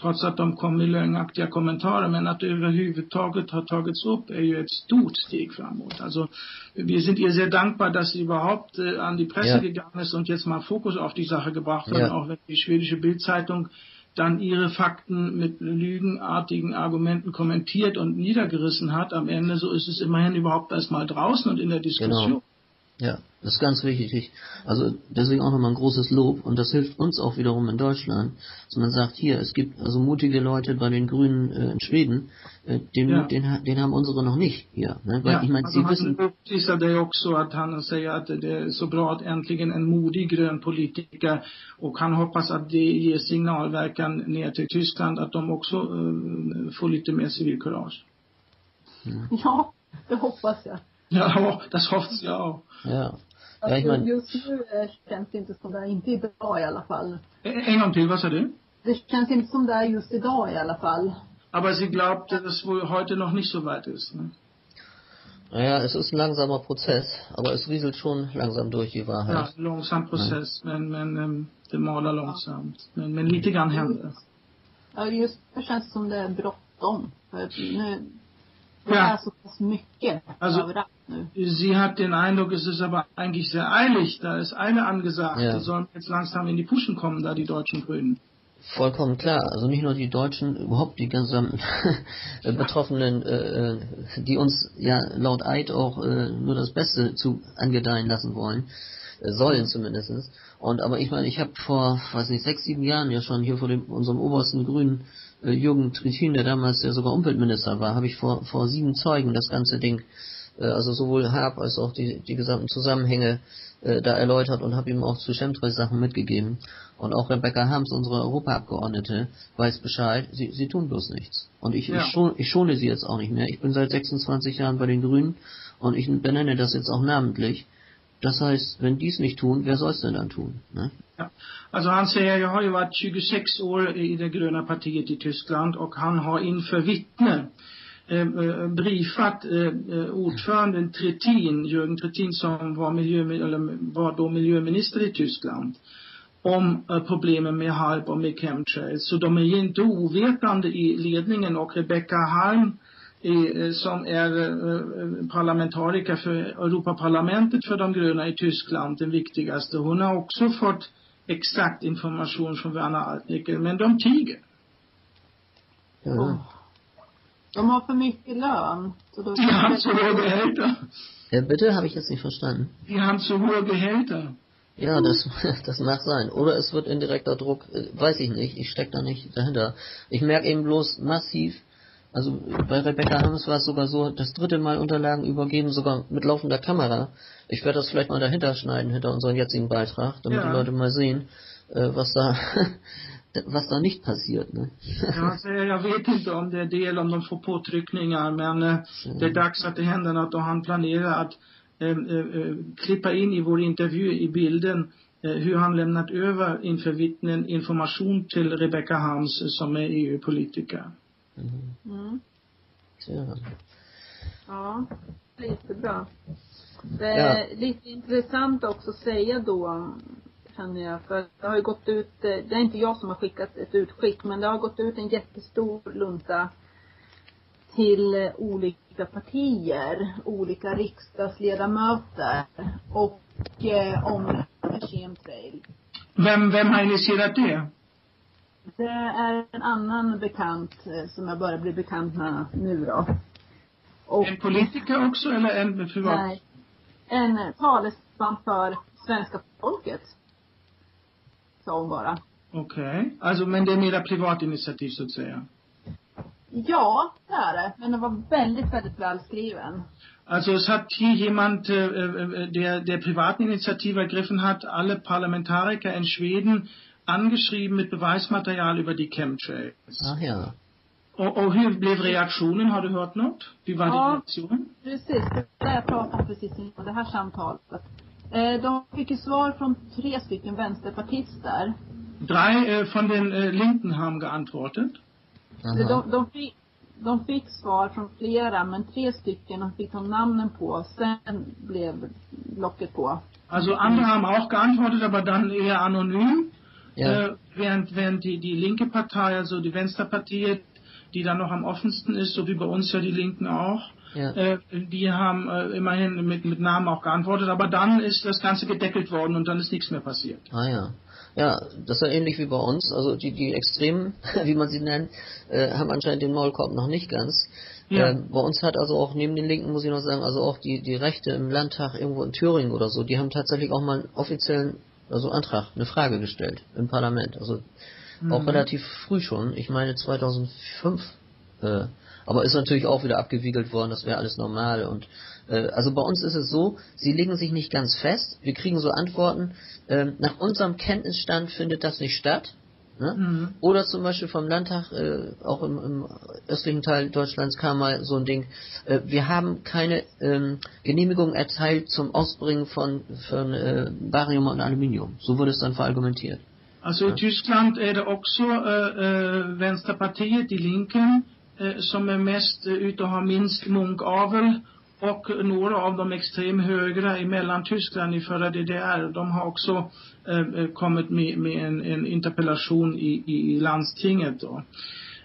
A: Trots att de kom med lögnaktiga kommentarer. Men att det överhuvudtaget har tagits upp är ju ett stort steg framåt. Alltså, wir sind ihr sehr dankbar, dass sie überhaupt äh, an die Presse
C: Ja.
A: gegangen ist und jetzt mal Fokus auf die Sache gebracht hat.
C: Ja.
A: Auch wenn die schwedische Bildzeitung dann ihre Fakten mit lügenartigen Argumenten kommentiert und niedergerissen hat. Am Ende so ist es immerhin überhaupt erstmal draußen und in der Diskussion.
C: Genau. Ja, das ist ganz wichtig. Also deswegen auch nochmal ein großes Lob und das hilft uns auch wiederum in Deutschland, dass man sagt, hier, es gibt also mutige Leute bei den Grünen äh, in Schweden, äh, den
A: Ja.
C: Mut, den, den haben unsere noch nicht hier. Ne? Weil
A: Ja,
C: ich meine,
A: alltså
C: sie wissen,
A: uppvisar det också att han säger att det är så bra att äntligen en modig grön politiker och han hoppas att det ger signalverkan ner till Tyskland att de också eh, får lite mer civilkurage.
B: Ja, det hoppas jag.
A: Ja, das hofft sie auch.
C: Ja.
B: Alltså,
C: Ja, meine,
B: just nu eh, känns det inte som det är, inte idag i alla fall.
A: En gång till, was sa du?
B: Det känns inte som det är just idag i alla fall.
A: Aber sie glaubt, dass es wohl heute noch nicht so weit ist. Ne?
C: naja, es ist ein langsamer Prozess, aber es rieselt schon langsam durch die
A: Ja,
C: Wahrheit.
A: långsam process, men, men um, det malar långsamt. Men, men lite grann händer.
B: Ja, just nu känns det som det är bråttom. För nu, det
A: Ja.
B: är så pass mycket
A: Alltså-
B: överallt.
A: Sie hat den Eindruck, es ist aber eigentlich sehr eilig. Da ist Eile angesagt.
C: Ja.
A: Die sollen jetzt langsam in die Puschen kommen, da die deutschen Grünen.
C: Vollkommen klar. Also nicht nur die Deutschen, überhaupt die gesamten Betroffenen, äh, äh, die uns ja laut Eid auch äh, nur das Beste zu angedeihen lassen wollen, äh, sollen zumindestens. Und aber ich meine, ich habe vor, weiß nicht, sechs, sieben Jahren ja schon hier vor dem, unserem obersten Grünen äh, Jürgen Trittin, der damals ja sogar Umweltminister war, habe ich vor, vor sieben Zeugen das ganze Ding, äh, also sowohl Hab als auch die, die gesamten Zusammenhänge äh, da erläutert und habe ihm auch zu Chemtrails-Sachen mitgegeben. Und auch Rebecca Harms, unsere Europaabgeordnete, weiß Bescheid, sie, sie tun bloß nichts. Und ich,
A: Ja.
C: ich, schon, ich schone sie jetzt auch nicht mehr. Ich bin seit 26 Jahren bei den Grünen und ich benenne das jetzt auch namentlich. Das heißt, wenn die es nicht tun, wer soll es denn dann tun? Ne?
A: Ja. Alltså han säger, jag har ju varit 26 år i det gröna partiet i Tyskland och han har inför vittne Eh, eh, briefat eh, eh ordföranden Trittin, Jürgen Trittin som var, miljö, eller var då miljöminister i Tyskland om eh, problemen med HALP och med chemtrails. Så de är ju inte ovetande i ledningen och Rebecca Halm eh, som är eh, eh, parlamentariker för Europaparlamentet för de gröna i Tyskland, den viktigaste. Hon har också fått exakt information från Werner Altnickel, men de tiger.
C: Ja.
B: De har för mycket lön. Så då
A: Die haben zu hohe Gehälter.
C: ja, bitte, habe ich jetzt nicht verstanden.
A: Die haben zu hohe Gehälter.
C: Ja, das, das mag sein. Oder es wird indirekter Druck, äh, weiß ich nicht. Ich stecke da nicht dahinter. Ich merke eben bloß massiv, also bei Rebecca Harms war es sogar so, das dritte Mal Unterlagen übergeben, sogar mit laufender Kamera. Ich werde das vielleicht mal dahinter schneiden, hinter unseren jetzigen Beitrag, damit
A: Ja.
C: die Leute mal sehen, äh, was da, was da nicht passiert. Ne?
A: Ja, alltså, jag vet inte om det är del om de får påtryckningar, men eh, det är dags att det händer något och han planerar att eh, eh, klippa in i vår intervju i bilden eh, hur han lämnat över inför vittnen information till Rebecca Harms eh, som är EU-politiker.
B: Mm.
C: Tja.
B: Ja, jättebra. Det
C: Ja.
B: är lite intressant också att säga då, känner jag, för det har ju gått ut, eh, det är inte jag som har skickat ett utskick, men det har gått ut en jättestor lunta till eh, olika partier, olika riksdagsledamöter och eh, om chemtrail.
A: Vem, vem har initierat det?
B: Det är en annan bekant eh, som jag börjar bli bekant med nu då. Och
A: En politiker också eller en privat?
B: Nej. En talesman för svenska folket. Sa hon bara.
A: Okej. Alltså, men det är mera privat initiativ så att säga.
B: Ja, det är det. Men den var väldigt, väldigt välskriven.
A: Also es hat hier jemand, äh, äh, der, der Privatinitiative ergriffen hat, alle Parlamentariker in Schweden angeschrieben mit Beweismaterial über die Chemtrails.
C: Ach ja.
A: Och, och hur blev reaktionen? Har du hört något? Hur var
B: Ja.
A: din reaktion?
B: Precis, det där jag pratade om precis innan det här samtalet. Eh, De fick svar från tre stycken vänsterpartister.
A: Drei äh, von den äh, Linken haben geantwortet.
B: De, de, fick, de fick svar från flera, men tre stycken de fick de namnen på. Sen blev locket på.
A: Also andere haben auch geantwortet, aber dann eher anonym.
C: Ja.
A: Äh, während während die, die linke Partei, also die Vänsterpartiet, die dann noch am offensten ist, so wie bei uns ja die Linken auch,
C: Ja.
A: äh, die haben äh, immerhin mit, mit Namen auch geantwortet, aber dann ist das Ganze gedeckelt worden und dann ist nichts mehr passiert.
C: Ah ja. Ja, das ist ja ähnlich wie bei uns. Also die, die Extremen, wie man sie nennt, äh, haben anscheinend den Maulkorb noch nicht ganz.
A: Ja.
C: Ähm, bei uns hat also auch neben den Linken, muss ich noch sagen, also auch die, die Rechte im Landtag irgendwo in Thüringen oder so, die haben tatsächlich auch mal einen offiziellen also Antrag, eine Frage gestellt im Parlament. Also auch relativ früh schon, ich meine 2005. Äh, aber ist natürlich auch wieder abgewiegelt worden, das wäre alles normal. Und äh, also bei uns ist es so, sie legen sich nicht ganz fest. Wir kriegen so Antworten, ähm, nach unserem Kenntnisstand findet das nicht statt. Ne? Mhm. Oder zum Beispiel vom Landtag, äh, auch im, im, östlichen Teil Deutschlands kam mal so ein Ding, äh, wir haben keine ähm, Genehmigung erteilt zum Ausbringen von, von äh, Barium und Aluminium. So wurde es dann verargumentiert.
A: Also i Tyskland är det också äh, Vänsterpartiet, Die Linken, äh, Eh, som är mest ute och har minst munkavel och några av de extremhögra i Mellantyskland i förra DDR, de har också eh, eh, kommit med, med en, en, interpellation i, i landstinget. Då.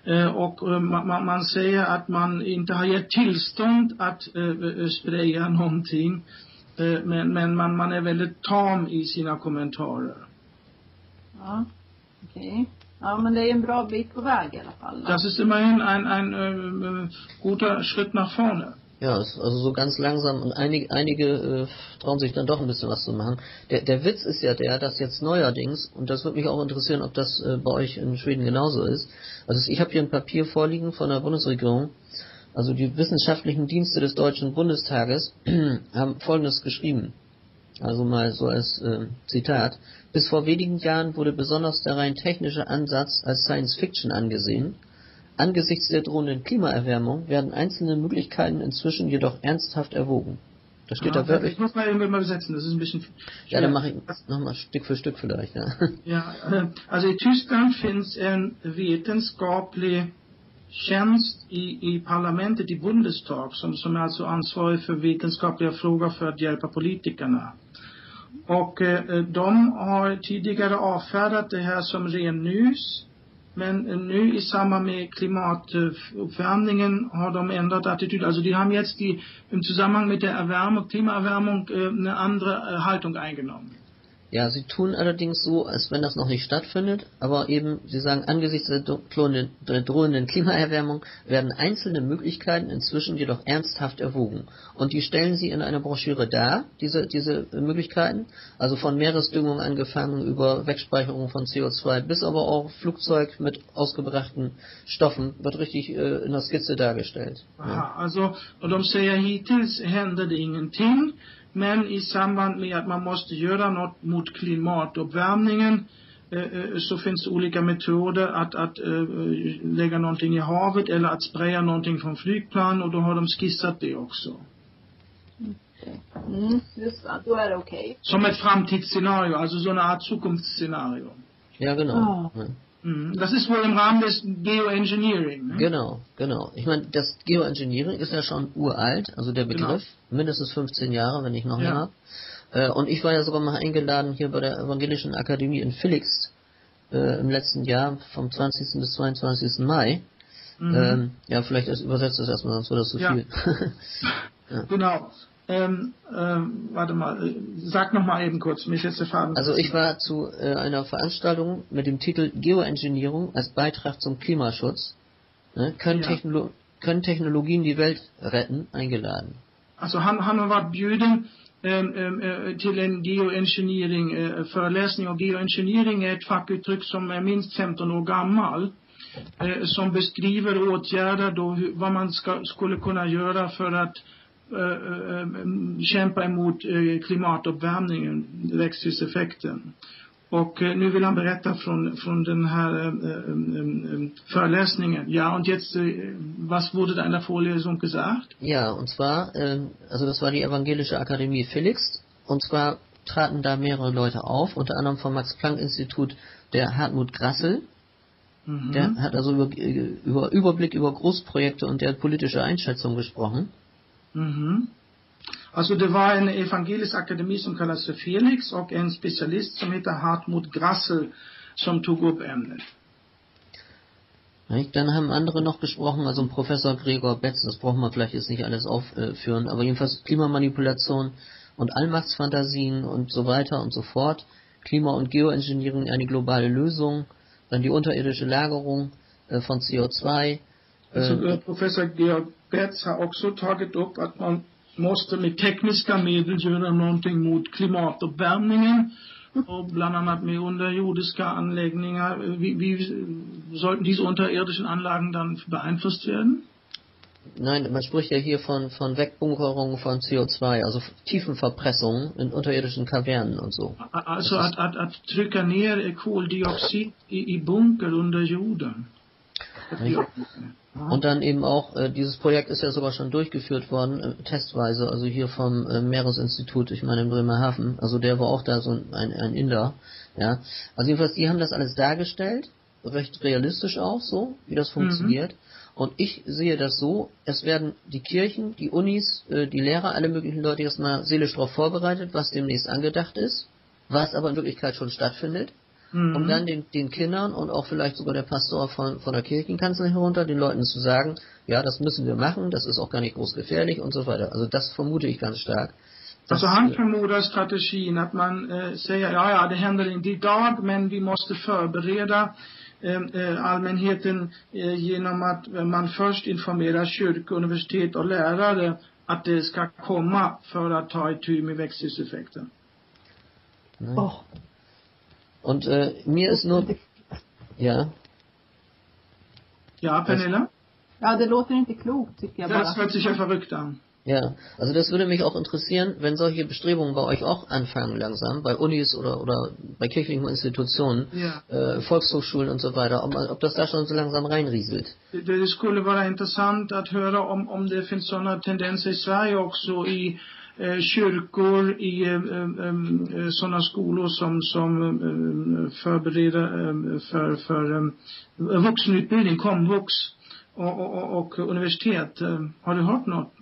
A: Eh, och eh, man, man, säger att man inte har gett tillstånd att eh, spraya någonting. men men man, man är väldigt tam i sina kommentarer.
B: Ja, okej. Okay. Ja, men det är en bra bit på väg i alla fall.
A: Das ist immerhin ein, ein, ein guter Schritt nach vorne.
C: Ja, also so ganz langsam und einige, einige äh, trauen sich dann doch ein bisschen was zu machen. Der, der Witz ist ja der, dass jetzt neuerdings, und das würde mich auch interessieren, ob das äh, bei euch in Schweden genauso ist, also ich habe hier ein Papier vorliegen von der Bundesregierung, also die wissenschaftlichen Dienste des Deutschen Bundestages haben Folgendes geschrieben. Also mal so als äh, Zitat. Bis vor wenigen Jahren wurde besonders der rein technische Ansatz als Science Fiction angesehen Angesichts der drohenden Klimaerwärmung werden einzelne Möglichkeiten inzwischen jedoch ernsthaft erwogen.
A: Das steht ja, da wirklich. Ich muss mal irgendwie mal übersetzen, das ist ein bisschen schwer.
C: Ja, dann mache ich nochmal Stück für Stück vielleicht. Ja,
A: ja äh, also i Tyskland finns en vetenskaplig tjänst i, i parlamentet, i Bundestag, som, som är alltså ansvarig för vetenskapliga frågor för att hjälpa politikerna. Och eh, de har tidigare avfärdat det här som ren nys Men eh, nu i samband med Klimatuppvärmningen har de ändrat attityd. Alltså, also die haben jetzt die, im Zusammenhang mit der Erwärmung, Klimaerwärmung äh, eine andere eh, Haltung eingenommen.
C: Ja, sie tun allerdings so, als wenn das noch nicht stattfindet, aber eben, sie sagen, angesichts der, der drohenden Klimaerwärmung werden einzelne Möglichkeiten inzwischen jedoch ernsthaft erwogen. Und die stellen sie in einer Broschüre dar, diese, diese Möglichkeiten, also von Meeresdüngung angefangen über Wegspeicherung von CO2 bis aber auch Flugzeug mit ausgebrachten Stoffen, wird richtig äh, in der Skizze dargestellt.
A: Aha, ja. also, de säger hittills händer det ingenting. Men i samband med att man måste göra något mot klimatuppvärmningen eh, så finns det olika metoder att, att äh, lägga någonting i havet eller att spraya någonting från flygplan och då har de skissat det också.
B: Mm, just det, då är det okej. Okay.
A: Som ett framtidsscenario, alltså så eine Art Zukunftsszenario.
C: Ja, genau. Oh.
A: Mhm. Das ist wohl im Rahmen des Geoengineering. Ne?
C: Genau, genau. Ich meine, das Geoengineering ist ja schon uralt, also der genau. Begriff, genau. mindestens 15 Jahre, wenn nicht noch. Ja. Äh, und ich war ja sogar mal eingeladen hier bei der Evangelischen Akademie in Felix äh, im letzten Jahr vom 20. bis 22. Mai. Mhm. Ähm, ja, vielleicht übersetzt das erstmal, sonst wird das zu so ja. viel.
A: ja. Genau. Ähm, ähm, warte mal, äh, sag noch mal eben kurz, mich jetzt der Faden.
C: Also ich war zu äh, einer Veranstaltung mit dem Titel Geoengineering als Beitrag zum Klimaschutz. Ne, können, ja. Technolo können Technologien die Welt retten? Eingeladen.
A: Alltså han, han varit bjuden ähm, äh, till en geoengineering äh, föreläsning och geoengineering är ett fackuttryck som är minst 15 år gammal. Som beskriver åtgärder då, vad man ska, skulle kunna göra för att kämpa emot klimatuppvärmningen, växthuseffekten. Och nu vill han berätta från, från den här äh, Föreläsningen. Ja, und jetzt, äh, was wurde da in der Vorlesung gesagt?
C: Ja, und zwar, äh, also das war die Evangelische Akademie Felix. Und zwar traten da mehrere Leute auf, unter anderem vom Max-Planck-Institut der Hartmut Grassel. Mhm. Der hat also über, über Überblick über Großprojekte und der politische Einschätzung gesprochen.
A: Mhm. Alltså det var en evangelisk akademi som kallas för Felix och en specialist som heter Hartmut Grassel som tog upp.
C: Dann haben andere noch gesprochen, also Professor Gregor Betz, das brauchen wir vielleicht jetzt nicht alles aufführen, aber jedenfalls Klimamanipulation und Allmachtsfantasien und so weiter und so fort. Klima- und Geoengineering eine globale Lösung, dann die unterirdische Lagerung äh, von CO2.
A: Also, äh, Professor Georg Betz har också tagit upp att man måste med tekniska medel göra någonting mot klimatuppvärmningen och bland annat med underjordiska anläggningar. Wie, wie sollten diese unterirdischen Anlagen dann beeinflusst werden?
C: Nein, man spricht ja hier von, von Wegbunkerung von CO2, also Tiefenverpressung in unterirdischen Kavernen und so.
A: Also att, att, att trycka ner koldioxid i, i bunker under jorden.
C: Und dann eben auch, äh, dieses Projekt ist ja sogar schon durchgeführt worden, äh, testweise, also hier vom äh, Meeresinstitut, ich meine in Bremerhaven, also der war auch da so ein, ein Inder, ja. Also jedenfalls, die haben das alles dargestellt, recht realistisch auch so, wie das funktioniert. Mhm. Und ich sehe das so, es werden die Kirchen, die Unis, äh, die Lehrer, alle möglichen Leute erstmal seelisch darauf vorbereitet, was demnächst angedacht ist, was aber in Wirklichkeit schon stattfindet mhm. um dann den, den Kindern und auch vielleicht sogar der Pastor von, von der Kirchenkanzel herunter, den Leuten zu sagen, ja, das müssen wir machen, das ist auch gar nicht groß gefährlich und so weiter. Also das vermute ich ganz stark.
A: Alltså han förmodar strategin att man eh, säger, ja ja det händer inte idag men vi måste förbereda eh, eh allmänheten eh, genom att man först informerar kyrka, universitet och lärare att det ska komma för att ta itu med växthuseffekten.
C: Oh. Und äh, mir ist nur... Ja.
A: Ja, Pernilla?
B: Ja, det låter inte klokt tycker jag
A: bara. Das hört sich ja verrückt an.
C: Ja, also das würde mich auch interessieren, wenn solche Bestrebungen bei euch auch anfangen langsam, bei Unis oder, oder bei kirchlichen Institutionen, ja. äh, Volkshochschulen und so weiter, ob, ob das da schon so langsam reinrieselt.
A: Det, det skulle vara intressant att höra om, om det finns sådana tendenser i Sverige också i kyrkor, i eh, eh, sådana skolor som, som förbereder för, för vuxenutbildning, komvux och, och, och universitet. Har du hört något?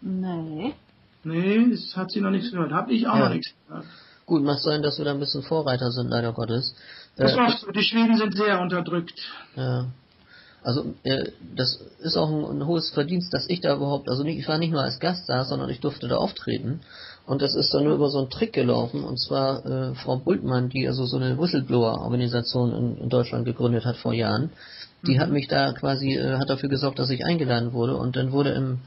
B: Nej.
A: Nee, das hat sie noch nichts gehört. Hab ich auch ja. noch nichts gehört.
C: Gut, mag sein, dass wir da ein bisschen Vorreiter sind, leider Gottes.
A: Das äh, so. Die Schweden sind sehr unterdrückt.
C: Ja. Also äh, das ist auch ein, ein, hohes Verdienst, dass ich da überhaupt, also nicht, ich war nicht nur als Gast da, sondern ich durfte da auftreten. Und das ist dann nur über so einen Trick gelaufen, und zwar äh, Frau Bultmann, die also so eine Whistleblower-Organisation in, in, Deutschland gegründet hat vor Jahren, die mhm. hat mich da quasi, äh, hat dafür gesorgt, dass ich eingeladen wurde und dann wurde im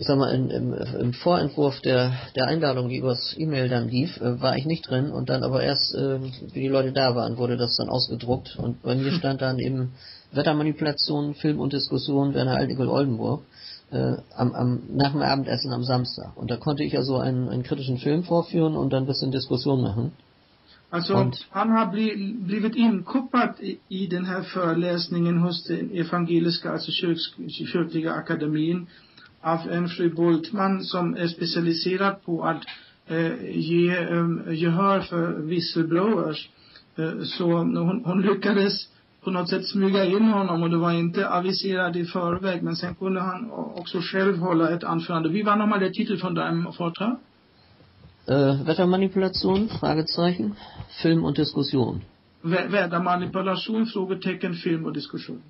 C: ich sag mal, in, im, im Vorentwurf der, der Einladung, die übers E-Mail dann lief, äh, war ich nicht drin und dann aber erst, äh, wie die Leute da waren, wurde das dann ausgedruckt und bei mir stand dann eben Wettermanipulation, Film und Diskussion Werner Altigel Oldenburg äh, am, am, nach dem Abendessen am Samstag. Und da konnte ich also einen, einen kritischen Film vorführen und dann ein bisschen Diskussion machen.
A: Alltså, und, han har bli, blivit inkopplad i, i den här föreläsningen hos den evangeliska, alltså kyrk, kyrkliga akademin av en fru Bultman som är specialiserad på att eh, ge eh, gehör för whistleblowers. Eh, så hon, hon lyckades på något sätt smyga in honom och det var inte aviserat i förväg men sen kunde han också själv hålla ett anförande. Wie war nochmal der Titel von deinem Vortrag?
C: Äh, Wettermanipulation, Fragezeichen, Film und Diskussion.
A: Wettermanipulation, Frågetecken, Film och diskussion.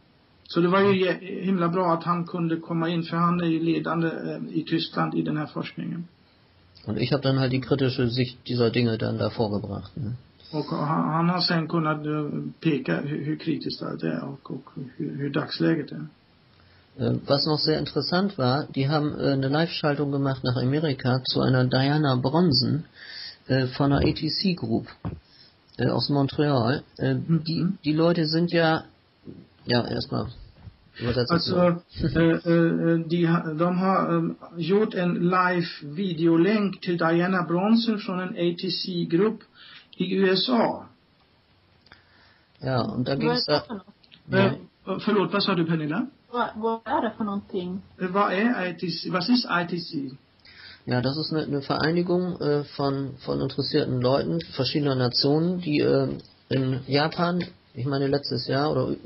A: Så det var ju himla bra att han kunde komma in för han är ju ledande äh, i Tyskland i den här forskningen.
C: Und ich habe dann halt die kritische Sicht dieser Dinge dann da vorgebracht. Ne?
A: Och han har sen kunnat peka hur kritiskt det är och, och hur, hur dagsläget är.
C: Was noch sehr interessant war, die haben eine Live-Schaltung gemacht nach Amerika zu einer Diana Bronson von einer ATC Group aus Montreal. Die, mhm. die Leute sind ja, ja, erstmal
A: Alltså, äh, die, de har gjort en live-videolänk till Diana Bronson från en ATC-grupp i USA.
C: Ja, und da ging es da...
A: Äh, förlåt, vad sa du Pernilla?
B: Vad, vad är det för någonting?
A: Vad är ITC? Was ist ITC?
C: Ja, das ist eine, eine Vereinigung äh, von, von interessierten Leuten verschiedener Nationen, die äh, in Japan, ich meine letztes Jahr oder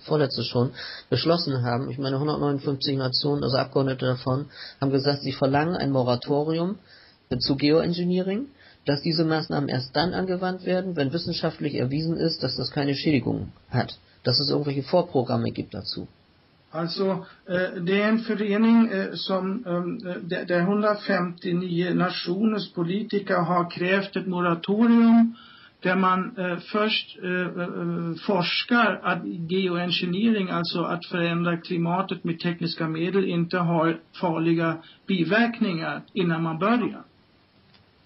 C: vorletztes schon, beschlossen haben, ich meine 159 Nationen, also Abgeordnete davon, haben gesagt, sie verlangen ein Moratorium zu Geoengineering dass diese Maßnahmen erst dann angewandt werden, wenn wissenschaftlich erwiesen ist, dass das keine Schädigung hat, dass es irgendwelche Vorprogramme gibt dazu.
A: Also äh, det är en förening äh, som där, där 159 nationers politiker har krävt ett moratorium där man äh, först forskar att geoengineering, alltså att förändra klimatet med tekniska medel, inte har farliga biverkningar innan man börjar.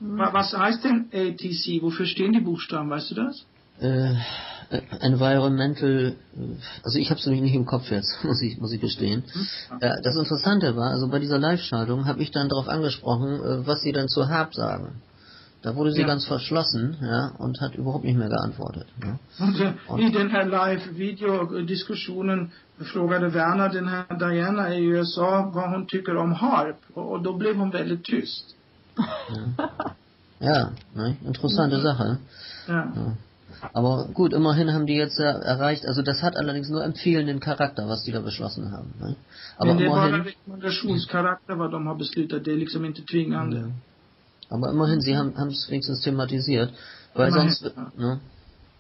A: Was heißt denn ATC? Wofür stehen die Buchstaben? Weißt du das?
C: Äh, äh, Environmental, also ich habe es nämlich nicht im Kopf jetzt, muss ich, muss ich gestehen. Äh, das Interessante war, also bei dieser Live-Schaltung habe ich dann darauf angesprochen, äh, was sie dann zu Hab sagen. Da wurde sie
A: Ja.
C: ganz verschlossen, ja, und hat überhaupt nicht mehr geantwortet. Ja.
A: Och eh, I den här live-videodiskussionen frågade Werner den här Diana i USA vad hon tycker om harp. Och och då blev hon väldigt tyst.
C: Ja, ne? interessante Sache.
A: Ja.
C: Aber gut, immerhin haben die jetzt ja erreicht, also das hat allerdings nur empfehlenden Charakter, was die da beschlossen haben. Ne? Aber
A: Men det är bara
C: immerhin,
A: rekommendationskaraktär vad de har beslutat. Det är liksom inte tvingande.
C: Ja. aber immerhin, sie haben es wenigstens thematisiert, weil
A: Immerhin,
C: sonst,
A: ja.
C: ne?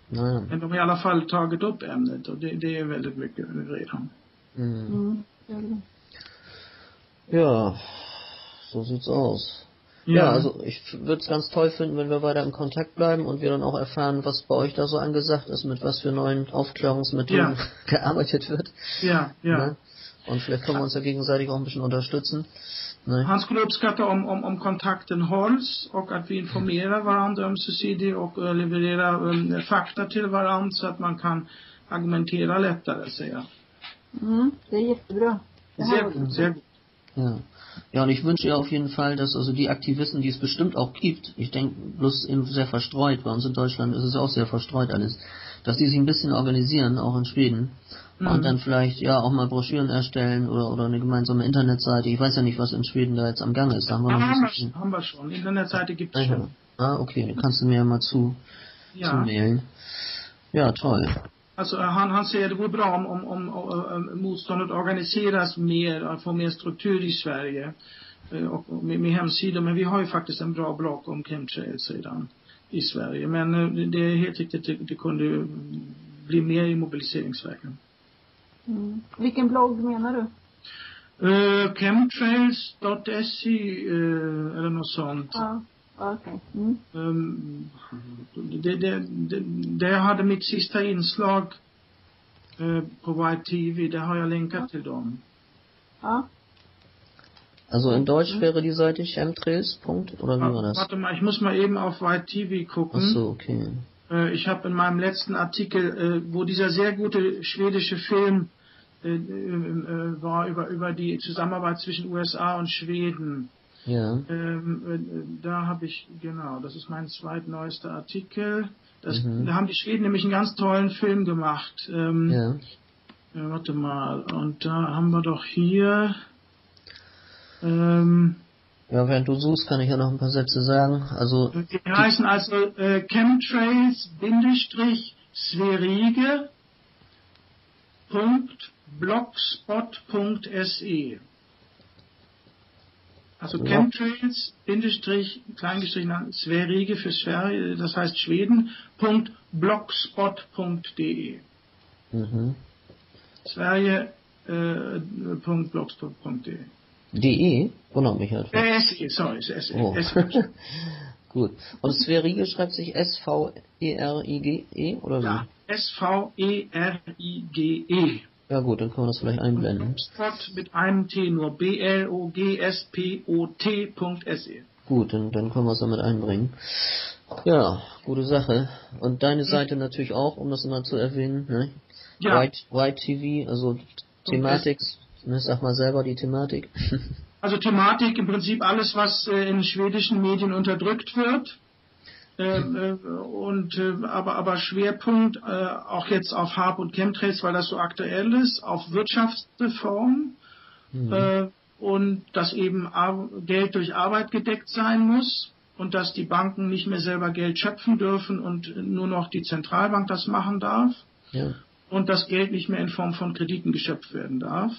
C: Naja.
A: Men de har i alla fall tagit upp ämnet och det, det är väldigt mycket redan.
C: Mhm.
B: Mm. det.
C: Ja, so sieht's aus. Ja, also ich würde es ganz toll finden, wenn wir weiter im Kontakt bleiben und wir dann auch erfahren, was bei euch da so angesagt ist, mit was für neuen Aufklärungsmethoden
A: Ja.
C: gearbeitet wird.
A: ja, ja.
C: Ne? Und vielleicht können wir uns ja gegenseitig auch ein bisschen unterstützen. Ne?
A: Han skulle uppskatta om, om, om kontakten hålls och att vi informerar varandra ömsesidigt och eh, levererar eh, fakta till varandra så att man kan argumentera lättare, säger jag.
B: Mm, det är jättebra. Det här
A: Sehr
B: var
A: gut, sehr gut.
C: Ja. Ja, und ich wünsche ja auf jeden Fall, dass also die Aktivisten, die es bestimmt auch gibt, ich denke bloß eben sehr verstreut, bei uns in Deutschland ist es auch sehr verstreut alles, dass die sich ein bisschen organisieren, auch in Schweden,
A: Mhm.
C: und dann vielleicht ja auch mal Broschüren erstellen oder, oder eine gemeinsame Internetseite. Ich weiß ja nicht, was in Schweden da jetzt am Gange ist. Da haben wir
A: Ja,
C: noch
A: haben, wir, haben wir schon. Internetseite gibt es
C: Ah,
A: schon.
C: Ah, okay, dann kannst du mir ja mal zu,
A: Ja.
C: zumailen. Ja, toll.
A: Alltså, han, han säger det vore bra om, om, om, om motståndet organiseras mer, att få mer struktur i Sverige. eh, Och och med, med hemsidor. Men vi har ju faktiskt en bra block om chemtrails redan i Sverige. Men eh, det- är helt riktigt, det, det kunde bli mer i mobiliseringsvägen.
B: Mm. Vilken blogg menar du?
A: Uh, chemtrails.se uh, eller något sånt.
B: Ja, ja, okej. Mm.
A: Um, det, det, det, det jag hade mitt sista inslag eh, på White TV, det har jag länkat till dem.
B: Ja.
C: Also in Deutsch wäre die Seite chemtrails. Oder wie war das?
A: Warte mal, ich muss mal eben auf White TV
C: Ach
A: gucken.
C: so, okay.
A: Äh, ich habe in meinem letzten Artikel, äh, wo dieser sehr gute schwedische Film äh, äh, äh, war über, über die Zusammenarbeit zwischen USA und Schweden.
C: Ja.
A: Ähm, äh, da habe ich, genau, das ist mein zweitneuester Artikel. Das,
C: Mhm.
A: Da haben die Schweden nämlich einen ganz tollen Film gemacht. Ähm,
C: Ja.
A: äh, warte mal, und da haben wir doch hier, ähm,
C: Ja, während du suchst, kann ich ja noch ein paar Sätze sagen. Also,
A: die heißen also äh, Chemtrails-Sverige blogspot.se. Also. Chemtrails, Bindestrich, Kleingestrichen, Sverige für Sverige, das heißt Schweden, Punkt, blogspot.de.
C: mhm.
A: Sverige, äh, Punkt, blogspot.de.
C: DE? Wundert mich halt.
A: Äh, SE, sorry, SE.
C: Oh.
A: SE.
C: Gut. Und Sverige schreibt sich S-V-E-R-I-G-E oder wie?
A: Ja, S-V-E-R-I-G-E.
C: Ja gut, dann können wir das vielleicht einblenden.
A: Blogspot mit einem T nur. B-L-O-G-S-P-O-T.se.
C: Gut, dann, dann können wir es damit einbringen. Ja, gute Sache. Und deine Seite natürlich auch, um das mal zu erwähnen. Ne?
A: Ja.
C: White, White TV, also Thematik, ne, sag mal selber die Thematik.
A: Also Thematik im Prinzip alles, was äh, in schwedischen Medien unterdrückt wird. Ähm, äh, und äh, aber aber Schwerpunkt äh, auch jetzt auf Harp und Chemtrails, weil das so aktuell ist, auf Wirtschaftsreform
C: Mhm.
A: äh, und dass eben Ar Geld durch Arbeit gedeckt sein muss und dass die Banken nicht mehr selber Geld schöpfen dürfen und nur noch die Zentralbank das machen darf
C: ja,
A: und das Geld nicht mehr in Form von Krediten geschöpft werden darf.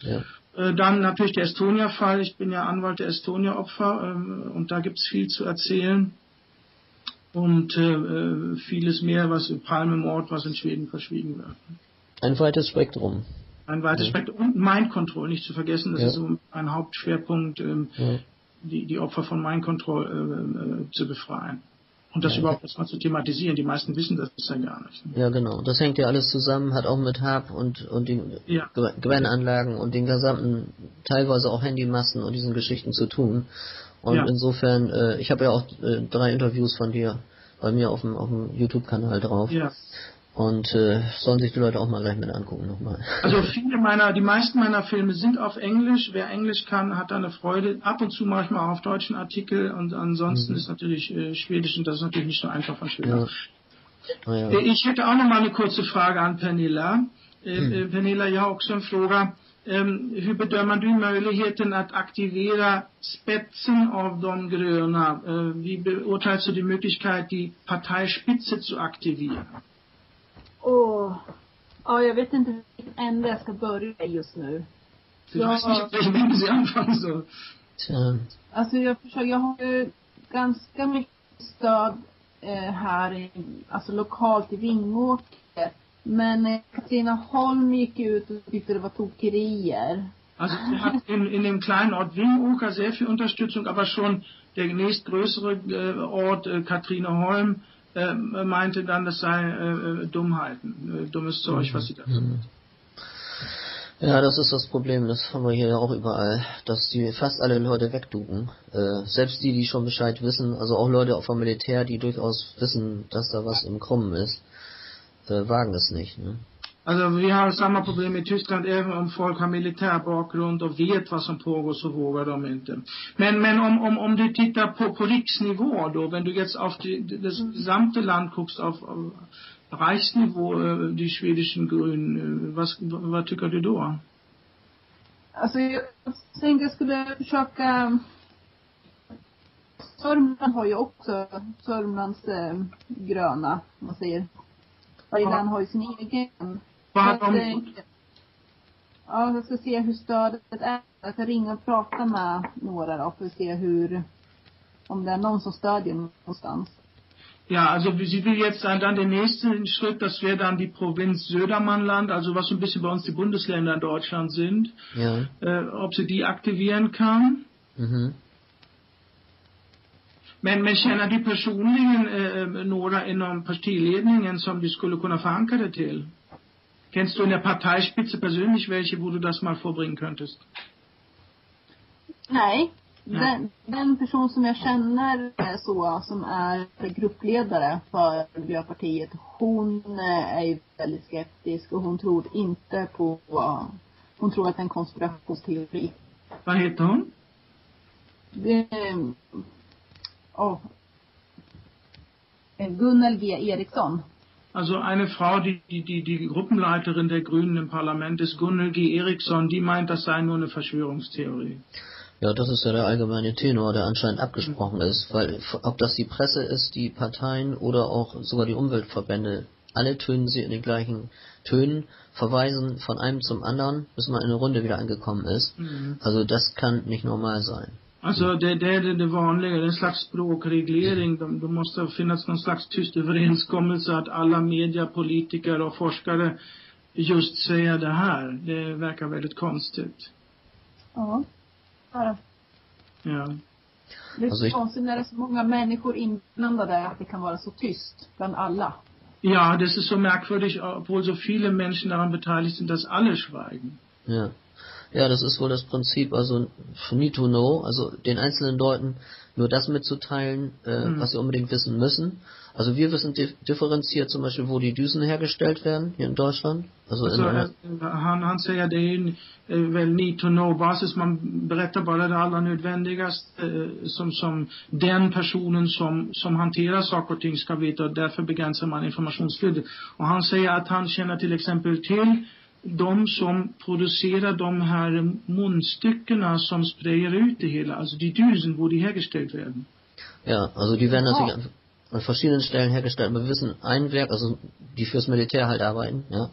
C: ja.
A: Äh, Dann natürlich der Estonia-Fall. Ich bin ja Anwalt der Estonia-Opfer ähm, und da gibt's viel zu erzählen. Und äh, äh, vieles mehr, was im Palmemord, was in Schweden verschwiegen wird.
C: Ein weites Spektrum.
A: Ein weites
C: Ja.
A: Spektrum. Und Mind Control, nicht zu vergessen, das
C: Ja.
A: ist so ein Hauptschwerpunkt, ähm,
C: Ja.
A: die, die Opfer von Mind Control äh, äh, zu befreien. Und das überhaupt erstmal zu thematisieren. Die meisten wissen das ja gar nicht.
C: ja, genau. Das hängt ja alles zusammen, hat auch mit Hab und, und den
A: Ja.
C: Gewennanlagen und den gesamten, teilweise auch Handymassen und diesen Geschichten zu tun. Und
A: Ja.
C: insofern, äh, ich habe ja auch äh, drei Interviews von dir bei mir auf dem, auf dem YouTube-Kanal drauf.
A: Ja.
C: Und äh, sollen sich die Leute auch mal gleich mit angucken nochmal.
A: Also viele meiner, die meisten meiner Filme sind auf Englisch. Wer Englisch kann, hat da eine Freude. Ab und zu mache ich mal auch auf deutschen Artikel und ansonsten mhm. ist natürlich äh, Schwedisch und das ist natürlich nicht so einfach von Schweden. Ja. Ja. Äh, ich hätte auch noch mal eine kurze Frage an Pernilla. Äh, mm. Pernilla, jag har också en fråga. Um, hur bedömer du möjligheten att aktivera spetsen av de gröna? Wie beurteilst du die Möglichkeit, die Parteispitze zu aktivieren?
B: Åh, ja, jag vet inte vilken ände jag ska börja just nu.
A: Du jag weißt nicht, welchen Ende sie anfangen soll.
B: Alltså jag försöker, jag har ju ganska mycket stöd eh, här i, alltså lokalt i Vingåker. Men eh, Katrineholm gick ut och tyckte det var tokerier.
A: Also sie hat in, in dem kleinen Ort Wingoker sehr viel Unterstützung, aber schon der nächstgrößere äh, Ort äh, Katrineholm äh, meinte dann, das sei äh, Dummheiten, äh, dummes Zeug, was sie da mhm.
C: Ja, das ist das Problem, das haben wir hier auch überall, dass die fast alle Leute wegduken. Äh, selbst die, die schon Bescheid wissen, also auch Leute vom Militär, die durchaus wissen, dass da was im Kommen ist, äh, wagen es nicht. Ne?
A: Alltså vi har samma problem i Tyskland även om folk har militär bakgrund och vet vad som pågår så vågar de inte. Men, men om, om, om du tittar på, på riksnivå då, wenn du jetzt auf die, das gesamte Land guckst, auf, auf Reichsnivå, äh, die schwedischen Grünen, äh, was, vad tycker du då?
B: Alltså jag tänkte jag skulle försöka Sörmland har ju också Sörmlands äh, gröna, om man säger. Varje land har ju sin egen
A: de...
B: Ja, jag ska se hur stödet är. Jag ska ringa och prata med några då för att se hur, om det är någon som stödjer någonstans.
A: Ja, also sie will jetzt dann den nächsten Schritt, das wäre dann die Provinz Södermannland, also was so ein bisschen bei uns die Bundesländer in Deutschland sind,
C: ja.
A: äh, ob sie die aktivieren kann.
C: Mhm.
A: Men, men känner du personligen eh, några inom partiledningen som du skulle kunna förankra det till? Kennst du in der Parteispitze persönlich welche, wo du das mal vorbringen könntest?
B: Nej. Den, den person som jag känner så, som är gruppledare för Miljöpartiet, hon är ju väldigt skeptisk och hon tror inte på, hon tror att det är en konspirationsteori.
A: Vad heter hon?
B: Det, oh, Gunnel G Eriksson.
A: Also eine Frau, die, die, die, die Gruppenleiterin der Grünen im Parlament ist, Gunnel G. Eriksson, die meint, das sei nur eine Verschwörungstheorie.
C: Ja, das ist ja der allgemeine Tenor, der anscheinend abgesprochen ist, weil ob das die Presse ist, die Parteien oder auch sogar die Umweltverbände, alle tönen sie in den gleichen Tönen, verweisen von einem zum anderen, bis man in eine Runde wieder angekommen ist. Mhm. Also das kann nicht normal sein.
A: Alltså det, det är det vanliga, det är en slags språkreglering. De, de måste finnas någon slags tyst överenskommelse att alla media, politiker och forskare just säger det här. Det verkar väldigt konstigt.
B: Ja. Ja.
A: Ja.
B: Det är alltså, konstigt när det är så många människor inblandade att det kan vara så tyst bland alla.
A: Ja, das ist so merkwürdig, obwohl so viele Menschen daran beteiligt sind, dass alle schweigen.
C: Ja. Ja, das ist wohl das Prinzip, also need to know, also den einzelnen Leuten nur das mitzuteilen, äh, mhm. was sie unbedingt wissen müssen. Also wir wissen differenziert zum Beispiel, wo die Düsen hergestellt werden, hier in Deutschland.
A: Also, alltså, in han, han säger det är väl need to know basis, man berättar bara det allra nödvändigaste eh, som, som den personen som, som hanterar saker och ting ska veta och därför begränsar man informationsflödet. Och han säger att han känner till exempel till de som producerar de här munstyckena som sprayar ut det hela, also die Düsen, wo die hergestellt werden.
C: Ja, also die werden natürlich an, an verschiedenen Stellen hergestellt. Wir wissen ein Werk, also die fürs Militär halt arbeiten, ja,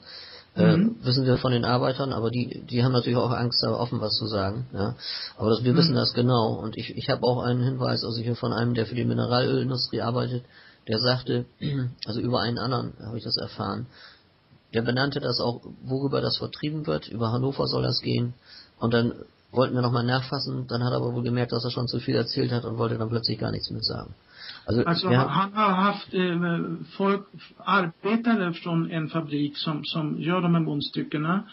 C: äh, mhm. wissen wir von den Arbeitern, aber die, die haben natürlich auch Angst, da offen was zu sagen. Ja. Aber das, wir mhm. wissen das genau. Und ich, ich habe auch einen Hinweis, also hier von einem, der für die Mineralölindustrie arbeitet, der sagte, also über einen anderen habe ich das erfahren, der benannte das auch, worüber das vertrieben wird. Über Hannover soll das gehen. Und dann wollten wir nochmal nachfassen. Dann hat er aber wohl gemerkt, dass er schon zu viel erzählt hat und wollte dann plötzlich gar nichts mehr sagen.
A: Also, alltså han har haft eh, folk, arbetare från en fabrik som, som gör de här munstyckena.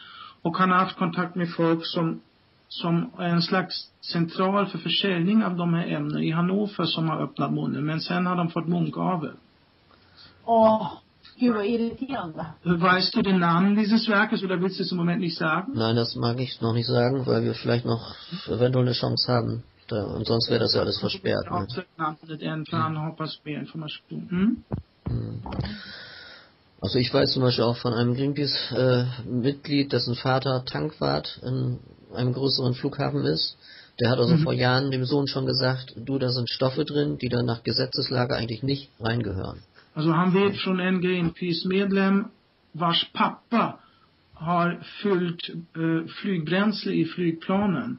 A: Och han har haft kontakt med folk som, som är en slags central för försäljning av de här ämnena i Hannover som har öppnat munnen. Men sen har de fått mungavel.
B: Åh, Vad irriterande.
A: Weißt du den Namen dieses Werkes oder willst du es im Moment nicht sagen?
C: Nein, das mag ich noch nicht sagen, weil wir vielleicht noch eventuell eine Chance haben. Da, und sonst wäre das ja alles versperrt. Ne?
A: information. Mm?
C: Hm. Also ich weiß zum Beispiel auch von einem Greenpeace-Mitglied, dessen Vater Tankwart in einem größeren Flughafen ist. Der hat also
A: Mhm.
C: vor Jahren dem Sohn schon gesagt, du, da sind Stoffe drin, die da nach Gesetzeslage eigentlich nicht reingehören.
A: Alltså han vet från en Greenpeace-medlem vars pappa har fyllt eh, flygbränsle i flygplanen.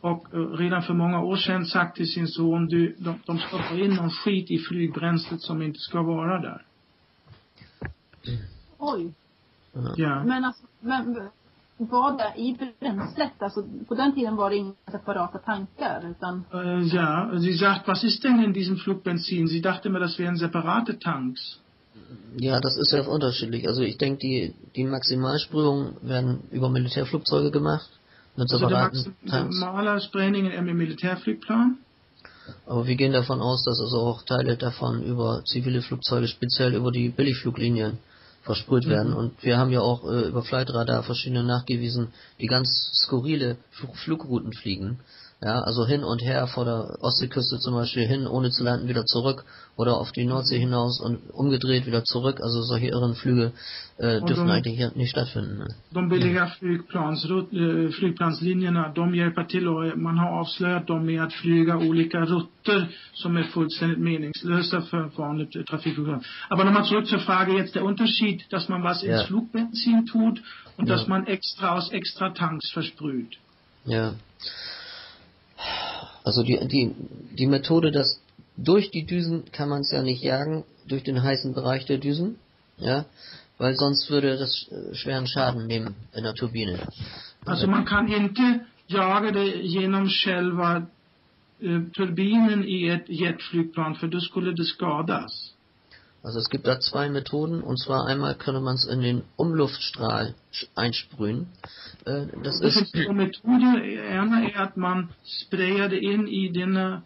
A: Och eh, redan för många år sedan sagt till sin son, du, de, de stoppar in någon skit i flygbränslet som inte ska vara där.
B: Oj.
C: Ja.
B: Men alltså, men var det i bränslet? Alltså på den tiden var det inga separata tankar utan
A: Äh, ja, sie sagt, was ist denn in diesem Flugbenzin? Sie dachte mir, das wären separate Tanks.
C: Ja, das ist ja unterschiedlich. Also ich denke, die, die Maximalsprühungen werden über Militärflugzeuge gemacht, mit
A: Also der
C: separaten Tanks.
A: maximala sprängningen är med militärflygplan.
C: Aber wir gehen davon aus, dass also auch Teile davon über zivile Flugzeuge, speziell über die Billigfluglinien, versprüht
A: Mhm.
C: werden. Und wir haben ja auch äh, über Flightradar verschiedene nachgewiesen, die ganz skurrile Flug Flugrouten fliegen. Ja, also hin und her vor der Ostseeküste zum Beispiel hin, ohne zu landen, wieder zurück oder auf die Nordsee hinaus und umgedreht wieder zurück. Also solche irren Flüge äh, dürfen
A: dann-
C: eigentlich hier nicht stattfinden. Ne?
A: De billiga flygplansrut, eh, flygplanslinjerna, de hjälper till och man har avslöjat dem med att flyga olika rutter som är fullständigt meningslösa för eh, trafikprogram. Aber nochmal zurück zur Frage jetzt der Unterschied, dass man was ins
C: Ja.
A: Flugbenzin tut und
C: Ja.
A: dass man extra aus extra Tanks versprüht.
C: Ja. Also die, die, die Methode, dass durch die Düsen kann man es ja nicht jagen, durch den heißen Bereich der Düsen, ja, weil sonst würde das äh, schweren Schaden nehmen in der Turbine.
A: Alltså man kan inte jaga det genom själva turbinen i ett jetflygplan för då skulle det skadas.
C: Also es gibt da zwei Methoden, und zwar einmal könnte man es in den Umluftstrahl einsprühen. Äh, das
A: finns
C: ist.
A: Ena är att man sprayar in i denna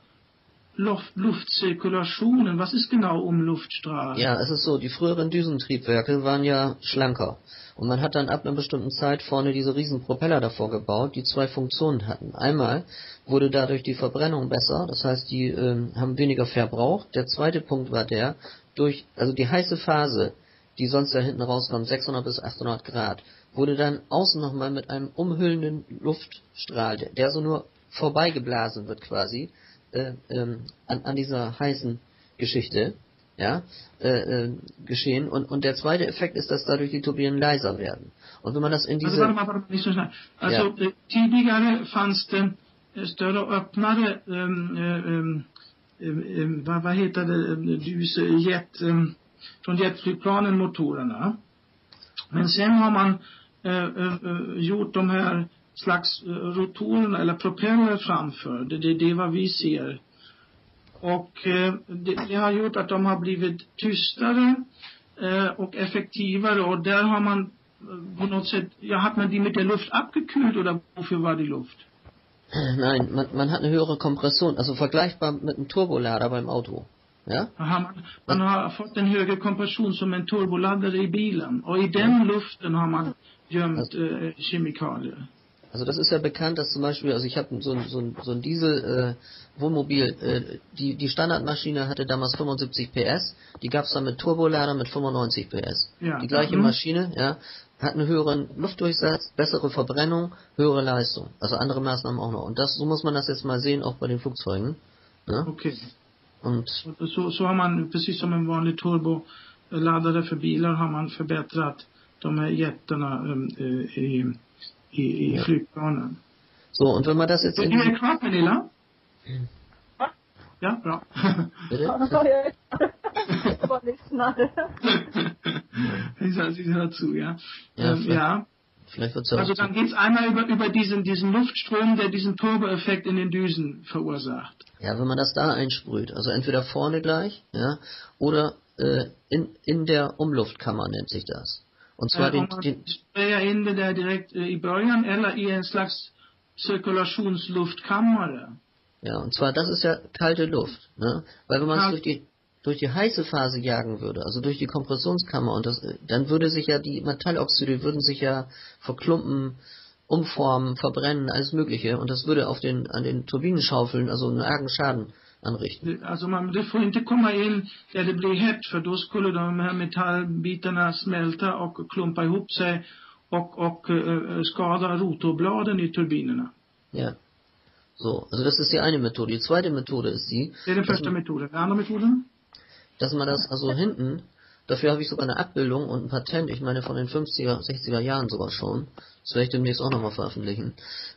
A: luft, luftcirkulationen. Was ist genau Umluftstrahl?
C: Ja, es ist so, die früheren Düsentriebwerke waren ja schlanker. Und man hat dann ab einer bestimmten Zeit vorne diese riesen Propeller davor gebaut, die zwei Funktionen hatten. Einmal wurde dadurch die Verbrennung besser, das heißt, die ähm, haben weniger verbraucht. Der zweite Punkt war der, durch, also die heiße Phase, die sonst da hinten rauskommt, 600 bis 800 Grad, wurde dann außen nochmal mit einem umhüllenden Luftstrahl, der, der so nur vorbeigeblasen wird quasi, äh, ähm, an, an dieser heißen Geschichte, ja, äh, äh, geschehen. Und, und der zweite Effekt ist, dass dadurch die Turbinen leiser werden. Und wenn man das in
A: Alltså,
C: diese,
A: warte mal, warte mal, nicht so schnell. Alltså, eh, tidigare fanns det eh, större öppnare, um, um, um, Eh, eh, vad, vad heter det, ljus, jet, eh, från jetflygplanen motorerna. Men sen har man eh, eh, gjort de här slags eh, rotorerna eller propeller framför. Det, det, det är vad vi ser. Och eh, det, det har gjort att de har blivit tystare eh, och effektivare och där har man eh, på något sätt, ja, hat man die mit der Luft abgekühlt oder wofür war die Luft?
C: Nein, man, man hat eine höhere Kompression, also vergleichbar mit einem Turbolader beim Auto. Ja?
A: Man, man har fått en högre kompression som en turboladdare i bilen och i den luften har man gömt eh, kemikalier.
C: Also das ist ja bekannt, dass zum Beispiel, also ich habe so ein, so so ein Diesel äh, Wohnmobil, äh, die, die Standardmaschine hatte damals 75 PS, die gab es dann mit Turbolader mit 95 PS.
A: Ja.
C: Die gleiche
A: Mhm.
C: Maschine, ja, hat einen höheren Luftdurchsatz, bessere Verbrennung, höhere Leistung. Also andere Maßnahmen auch noch. Und das, so muss man das jetzt mal sehen, auch bei den Flugzeugen. Ne?
A: Okej.
C: Und
A: Så, så har man, precis som en vanlig turboladdare för bilar, har man förbättrat de här jättarna um, eh, i, i, i
C: Ja.
A: flygplanen.
C: so, und wenn man das jetzt
A: är
C: die,
A: kvar Pernilla? Ja, bra.
C: bitte?
B: Bara lyssnar.
A: Sie hört- sie hört zu, ja.
C: Ja,
A: Ähm,
C: vielleicht-
A: ja.
C: Vielleicht wird's ja
A: Also dann geht's einmal über, über diesen, diesen Luftstrom, der diesen Turboeffekt in den Düsen verursacht.
C: Ja, wenn man das da einsprüht, also entweder vorne gleich, ja, oder äh, in, in der Umluftkammer nennt sich das. Und zwar den, den,
A: sprayar in det där direkt i början eller i en slags cirkulationsluftkammare.
C: ja, und zwar das ist ja kalte Luft, ne? Weil wenn man es durch die durch die heiße Phase jagen würde, also durch die Kompressionskammer, und das, dann würde sich ja die Metalloxide würden sich ja verklumpen, umformen, verbrennen, alles Mögliche, und das würde auf den, an den Turbinenschaufeln also einen argen Schaden anrichten.
A: Alltså man, det får inte komma in där det blir hett för då skulle de här metallbitarna smälta och klumpa ihop sig och, och äh, skada rotorbladen i turbinerna.
C: Ja. So, also das ist die eine Methode. Die zweite Methode ist die.
A: Den första metoden. Den andra metoden?
C: Dass man das also hinten, dafür habe ich sogar eine Abbildung und ein Patent, ich meine von den 50er, 60er Jahren sogar schon, das werde ich demnächst auch nochmal veröffentlichen,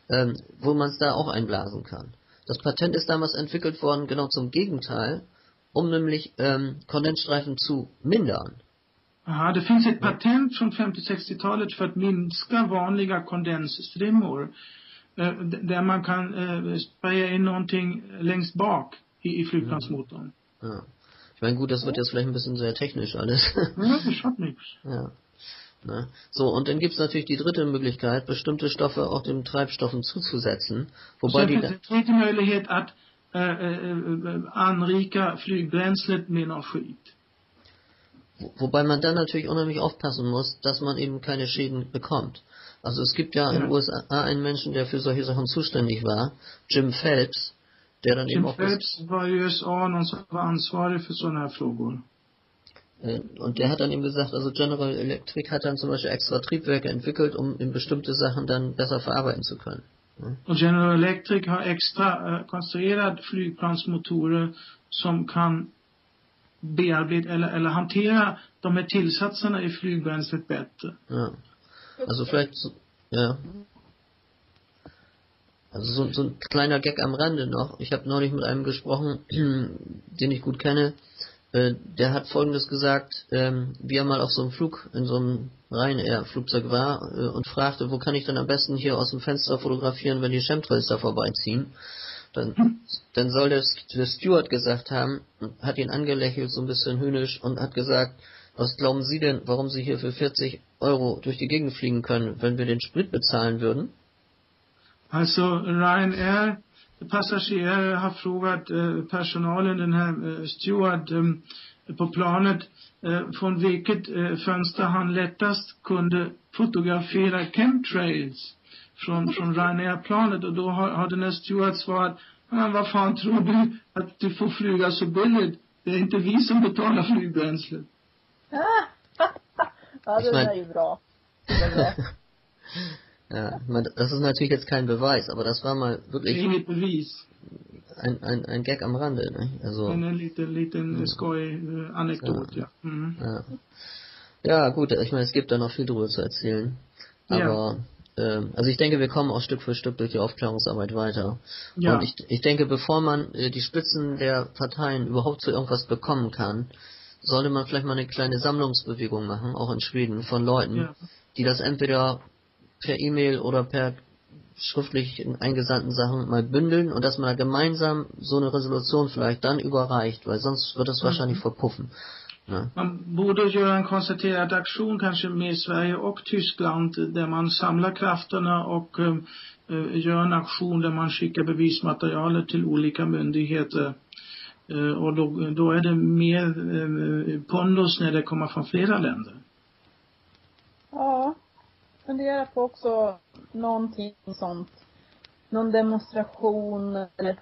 C: ähm, wo man es da auch einblasen kann. Das Patent ist damals entwickelt worden, genau zum Gegenteil, um nämlich ähm, Kondensstreifen zu mindern.
A: Aha, det finns ett patent från 50-60-talet för att minska vanliga kondensstrimmor. Eh, där man kan eh, spraya in någonting längst bak i, i flygplansmotorn.
C: Ja. Ich meine, gut, das wird jetzt vielleicht ein bisschen sehr technisch alles.
A: Ja, das schadet nichts.
C: Ja. Ne? So, und dann gibt es natürlich die dritte Möglichkeit, bestimmte Stoffe auch den Treibstoffen zuzusetzen. Wobei die,
A: Sen tredje möjlighet att äh, äh, anrika flygbränslet med.
C: Wobei man dann natürlich unheimlich aufpassen muss, dass man eben keine Schäden bekommt. Also es gibt ja, ja. in den USA einen Menschen, der für solche Sachen zuständig war, Jim Phelps, der eben auch
A: Phelps war USA som var ansvarig för sådana här frågor.
C: Äh, Und der hat dann eben gesagt, also General Electric hat dann zum Beispiel extra Triebwerke entwickelt, um eben bestimmte Sachen dann besser verarbeiten zu können.
A: Och General Electric har extra äh, konstruerat flygplansmotorer som kan bearbeta eller, eller hantera de här tillsatserna i flygbränslet bättre.
C: Ja. Also vielleicht, ja. Also so, so ein kleiner Gag am Rande noch. Ich habe neulich mit einem gesprochen, den ich gut kenne. Äh, der hat Folgendes gesagt, ähm, wie er mal auf so einem Flug, in so einem Ryanair-Flugzeug war äh, und fragte, wo kann ich denn am besten hier aus dem Fenster fotografieren, wenn die Chemtrails da vorbeiziehen. Dann, dann soll der, der Steward gesagt haben, hat ihn angelächelt, so ein bisschen höhnisch, und hat gesagt, was glauben Sie denn, warum Sie hier für 40 Euro durch die Gegend fliegen können, wenn wir den Sprit bezahlen würden?
A: Alltså Ryanair passagerare har frågat eh, personalen, den här eh, steward eh, på planet, eh, från vilket eh, fönster han lättast kunde fotografera chemtrails från, från Ryanair-planet och då har, har den här steward svarat, men vad fan tror du att du får flyga så billigt? Det är inte vi som betalar flygbränslet.
B: ja, det
C: mein-
B: är ju bra. Det är bra.
C: Ja, das ist natürlich jetzt kein Beweis, aber das war mal wirklich ein, ein, ein Gag am Rande. Ne? Also,
A: Men en liten, liten skoj eh, anekdot, ja. Mm.
C: ja. ja, gut, ich meine, es gibt da noch viel drüber zu erzählen.
A: Ja.
C: Aber, ähm, also ich denke, wir kommen auch Stück für Stück durch die Aufklärungsarbeit weiter.
A: Ja.
C: Und ich, ich denke, bevor man äh, die Spitzen der Parteien überhaupt zu irgendwas bekommen kann, sollte man vielleicht mal eine kleine Sammlungsbewegung machen, auch in Schweden, von Leuten,
A: Ja.
C: die das entweder per E-Mail oder per schriftlich eingesandten Sachen mal bündeln und dass man da gemeinsam so eine Resolution vielleicht dann überreicht, weil sonst wird es wahrscheinlich verpuffen. Ne?
A: Man borde göra en konstaterad aktion kanske med Sverige och Tyskland där man samlar krafterna och eh, eh, gör en aktion där man skickar bevismaterialet till olika myndigheter. Eh, och då, då är det mer eh, pondus när det kommer från flera länder.
B: Ja. Fundera på också någonting sånt. Någon demonstration eller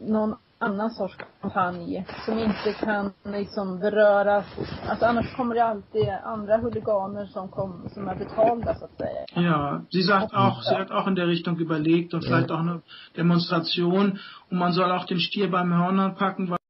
B: någon annan sorts kampanj som inte kan liksom beröras. Alltså annars kommer det alltid andra huliganer som, kom, som är betalda så att säga.
A: Ja, sie sagt auch, sie hat auch in der Richtung überlegt und vielleicht auch eine Demonstration und man soll auch den Stier beim Hörnern packen, weil